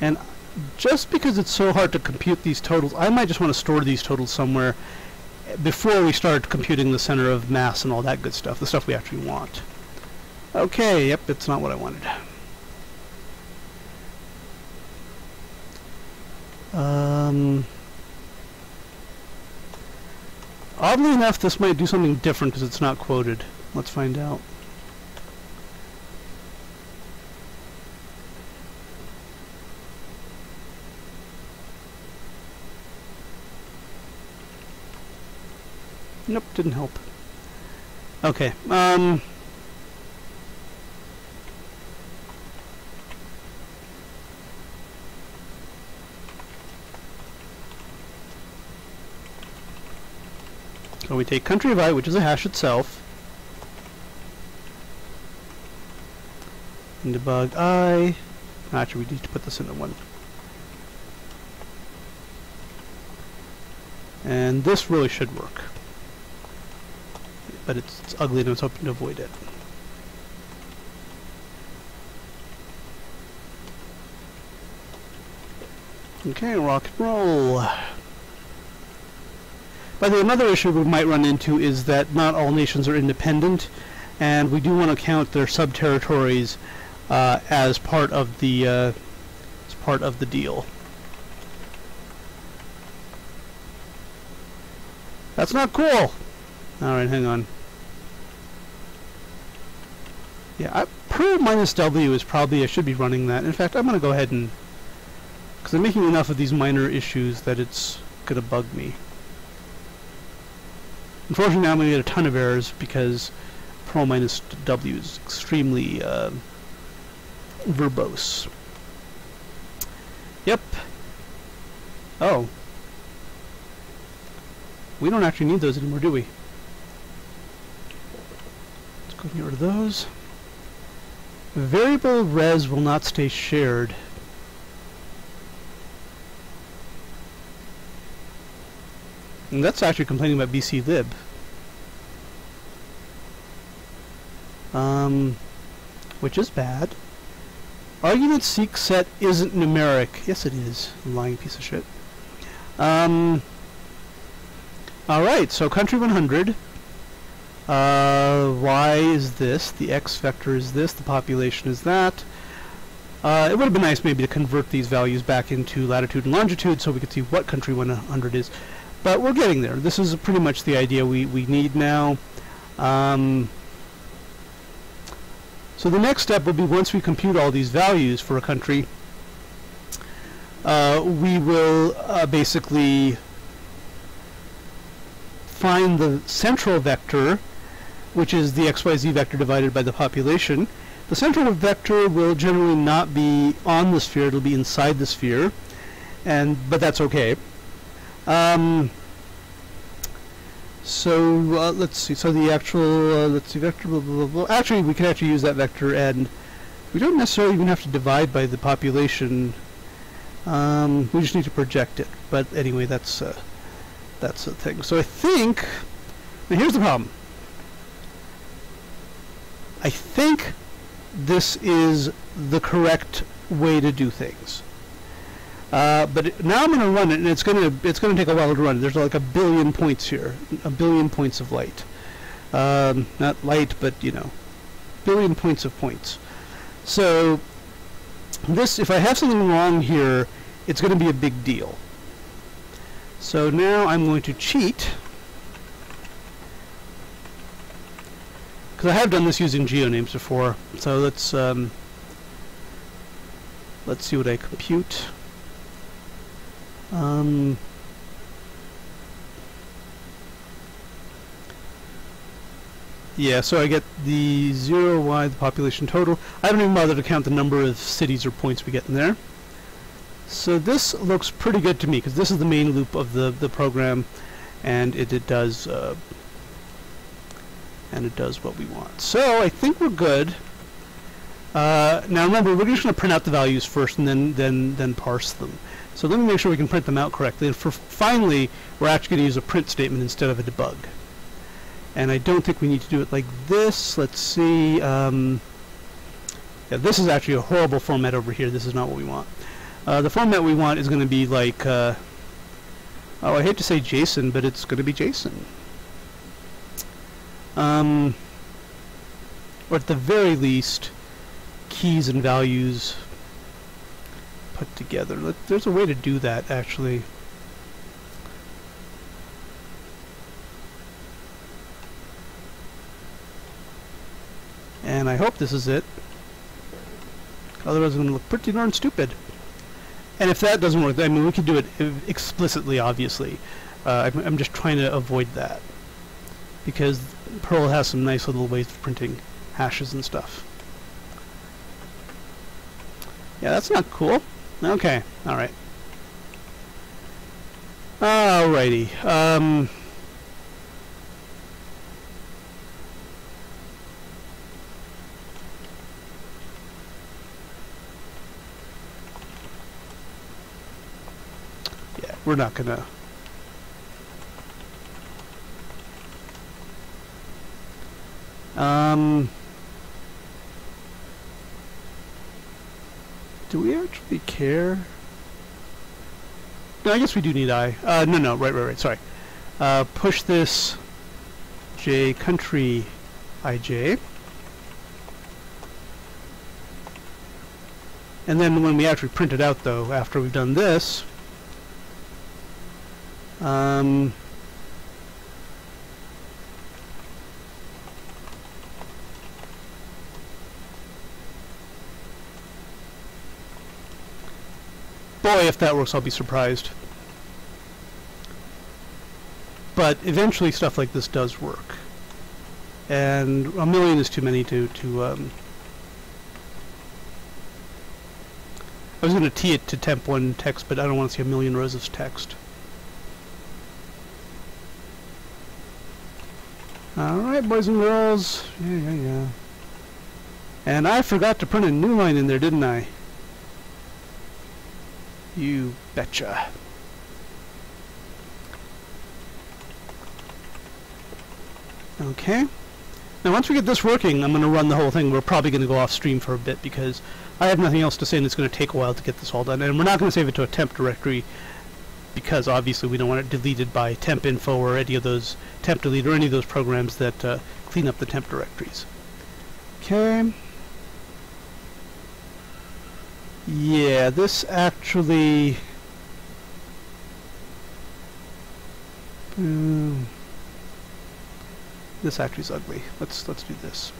S1: And just because it's so hard to compute these totals, I might just want to store these totals somewhere before we start computing the center of mass and all that good stuff, the stuff we actually want. Okay, yep, it's not what I wanted. Um, oddly enough, this might do something different because it's not quoted. Let's find out. Nope, didn't help. Okay, um, So we take country of i, which is a hash itself, and debug i. Actually, we need to put this into one. And this really should work. But it's, it's ugly and I was hoping to avoid it. Okay, rock and roll. By the way, another issue we might run into is that not all nations are independent, and we do want to count their sub-territories uh, as part of the uh, as part of the deal. That's not cool. All right, hang on. Yeah, I, minus W is probably I should be running that. In fact, I'm going to go ahead and because I'm making enough of these minor issues that it's going to bug me. Unfortunately, now to get a ton of errors because Perl minus W is extremely uh, verbose. Yep. Oh. We don't actually need those anymore, do we? Let's go get rid of those. Variable res will not stay shared. And that's actually complaining about BC lib. Um, which is bad. Argument seek set isn't numeric. Yes, it is. lying piece of shit. Um, Alright, so country 100. Uh, y is this. The x vector is this. The population is that. Uh, it would have been nice maybe to convert these values back into latitude and longitude so we could see what country 100 is. But we're getting there. This is pretty much the idea we, we need now. Um, so the next step will be once we compute all these values for a country, uh, we will uh, basically find the central vector, which is the xyz vector divided by the population. The central vector will generally not be on the sphere, it'll be inside the sphere, and but that's okay. Um, so uh, let's see. So the actual uh, let's see vector. Blah, blah, blah, Actually, we can actually use that vector, and we don't necessarily even have to divide by the population. Um, we just need to project it. But anyway, that's uh, that's the thing. So I think. Now here's the problem. I think this is the correct way to do things. Uh, but now I'm going to run it, and it's going to it's going to take a while to run. There's like a billion points here, a billion points of light. Um, not light, but you know, billion points of points. So this, if I have something wrong here, it's going to be a big deal. So now I'm going to cheat. Because I have done this using geonames before. So let's um, let's see what I compute. Um, yeah, so I get the 0, y, the population total. I haven't even bothered to count the number of cities or points we get in there. So this looks pretty good to me, because this is the main loop of the, the program, and it, it does uh, and it does what we want. So I think we're good. Uh, now remember, we're just going to print out the values first and then, then, then parse them. So let me make sure we can print them out correctly. And for finally, we're actually going to use a print statement instead of a debug. And I don't think we need to do it like this. Let's see. Um, yeah, this is actually a horrible format over here. This is not what we want. Uh, the format we want is going to be like, uh, oh, I hate to say JSON, but it's going to be JSON. Um, or at the very least, keys and values put together. Let, there's a way to do that, actually. And I hope this is it. Otherwise it's going to look pretty darn stupid. And if that doesn't work, I mean, we could do it explicitly, obviously. Uh, I'm, I'm just trying to avoid that. because Perl has some nice little ways of printing hashes and stuff. Yeah, that's not cool. Okay, alright. Alrighty. Um, yeah, we're not gonna Um, do we actually care? No, I guess we do need I. Uh, no, no, right, right, right, sorry. Uh, push this J country IJ. And then when we actually print it out, though, after we've done this, um, Boy, if that works, I'll be surprised. But eventually stuff like this does work. And a million is too many to, to um, I was going to tee it to temp 1 text, but I don't want to see a million rows of text. Alright, boys and girls. Yeah, yeah, yeah. And I forgot to print a new line in there, didn't I? You betcha. Okay. Now once we get this working, I'm going to run the whole thing. We're probably going to go off stream for a bit because I have nothing else to say and it's going to take a while to get this all done. And we're not going to save it to a temp directory because obviously we don't want it deleted by temp info or any of those temp delete or any of those programs that uh, clean up the temp directories. Okay. Yeah, this actually... Um, this actually is ugly. Let's let's do this.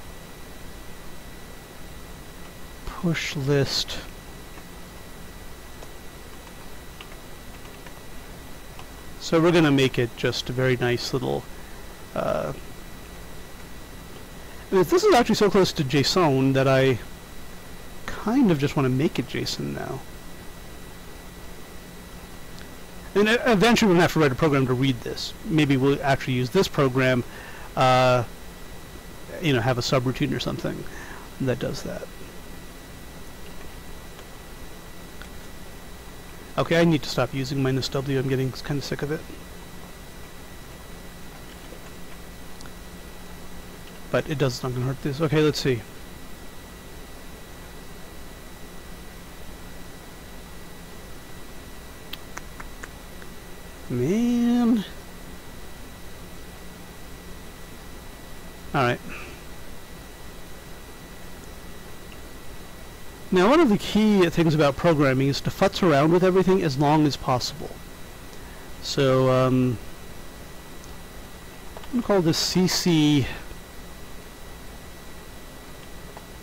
S1: Push list. So we're gonna make it just a very nice little. Uh, this is actually so close to JSON that I kind of just want to make it JSON now. And eventually we're going to have to write a program to read this. Maybe we'll actually use this program, uh, you know, have a subroutine or something that does that. Okay, I need to stop using minus W. I'm getting kind of sick of it. But it does not going to hurt this. Okay, let's see. Man. Alright. Now one of the key things about programming is to futz around with everything as long as possible. So, um, I'm going to call this CC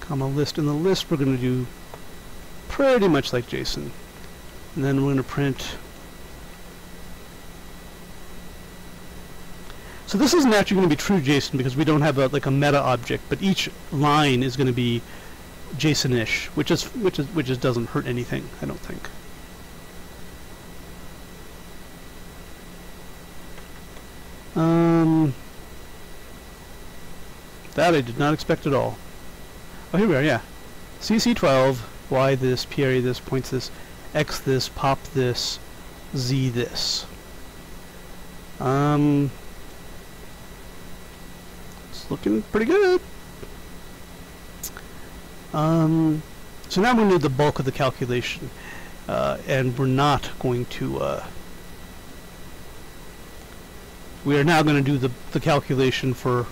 S1: comma list. In the list we're going to do pretty much like JSON. And then we're going to print So this isn't actually going to be true JSON because we don't have a, like a meta object, but each line is going to be JSON-ish, which is which is which just doesn't hurt anything, I don't think. Um, that I did not expect at all. Oh, here we are. Yeah, CC12, Y this, PRE this, points this, X this, pop this, Z this. Um looking pretty good. Um, so now we need the bulk of the calculation, uh, and we're not going to. Uh, we are now going to do the the calculation for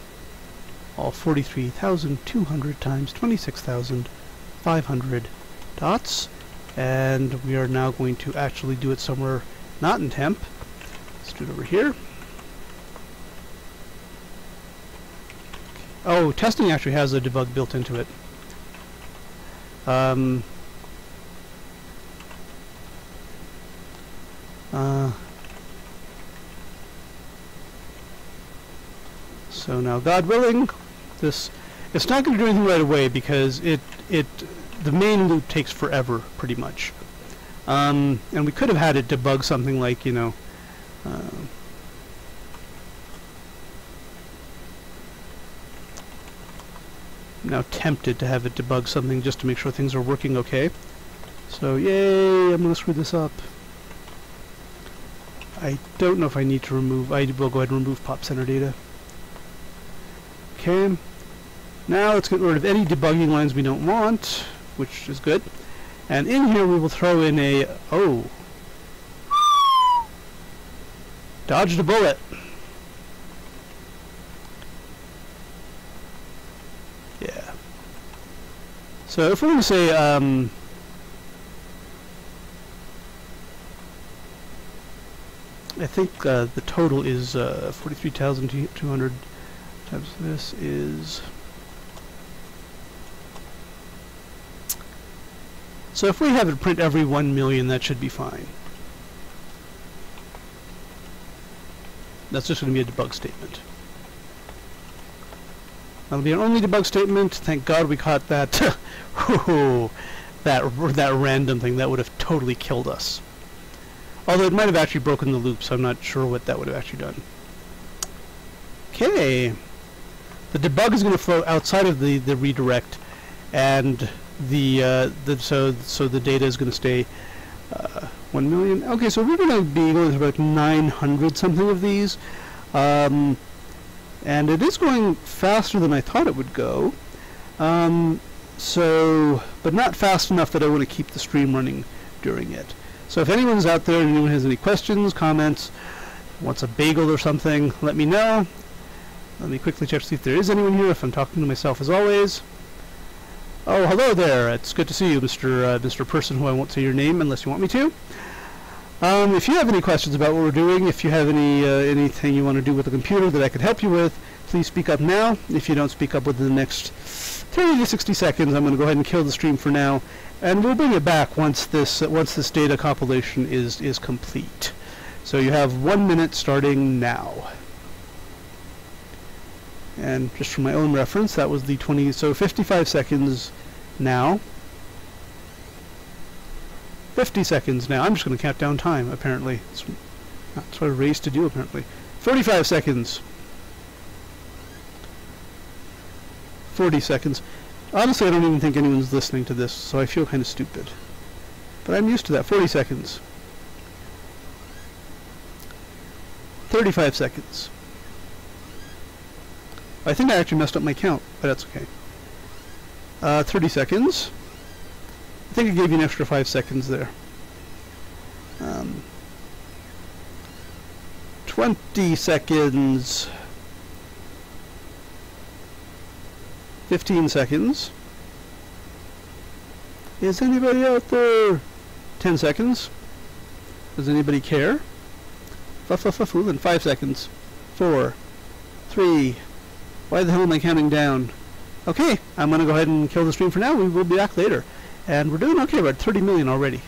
S1: all 43,200 times 26,500 dots, and we are now going to actually do it somewhere not in temp. Let's do it over here. Oh, testing actually has a debug built into it. Um, uh, So now, God willing, this it's not going to do anything right away because it it the main loop takes forever, pretty much. Um, and we could have had it debug something like, you know, uh, now tempted to have it debug something just to make sure things are working okay. So, yay, I'm going to screw this up. I don't know if I need to remove, I will go ahead and remove pop center data. Okay. Now let's get rid of any debugging lines we don't want, which is good. And in here we will throw in a, oh, dodged a bullet. So if we're going to say, um, I think uh, the total is uh, 43,200 times this is... So if we have it print every 1 million, that should be fine. That's just going to be a debug statement. That'll be an only debug statement. Thank God we caught that. that that random thing that would have totally killed us. Although it might have actually broken the loop, so I'm not sure what that would have actually done. Okay. The debug is going to flow outside of the, the redirect, and the, uh, the so so the data is going to stay uh, 1 million. Okay, so we're going to be going through about 900 something of these. Um, and it is going faster than I thought it would go. Um, so, but not fast enough that I want to keep the stream running during it. So if anyone's out there and anyone has any questions, comments, wants a bagel or something, let me know. Let me quickly check to see if there is anyone here, if I'm talking to myself as always. Oh, hello there. It's good to see you, Mr. Uh, Mr. Person, who I won't say your name unless you want me to. Um, if you have any questions about what we're doing, if you have any uh, anything you want to do with the computer that I could help you with, please speak up now. If you don't speak up within the next 30 to 60 seconds, I'm going to go ahead and kill the stream for now, and we'll bring it back once this uh, once this data compilation is is complete. So you have one minute starting now. And just for my own reference, that was the 20, so 55 seconds now. 50 seconds now. I'm just going to count down time, apparently. That's what I raised to do, apparently. 45 seconds. 40 seconds. Honestly, I don't even think anyone's listening to this, so I feel kind of stupid. But I'm used to that. 40 seconds. 35 seconds. I think I actually messed up my count, but that's okay. Uh, 30 seconds. I think I gave you an extra 5 seconds there. Um, 20 seconds. 15 seconds. Is anybody out there? 10 seconds. Does anybody care? Then 5 seconds. 4, 3, why the hell am I counting down? Okay, I'm going to go ahead and kill the stream for now. We will be back later. And we're doing okay. We're at 30 million already.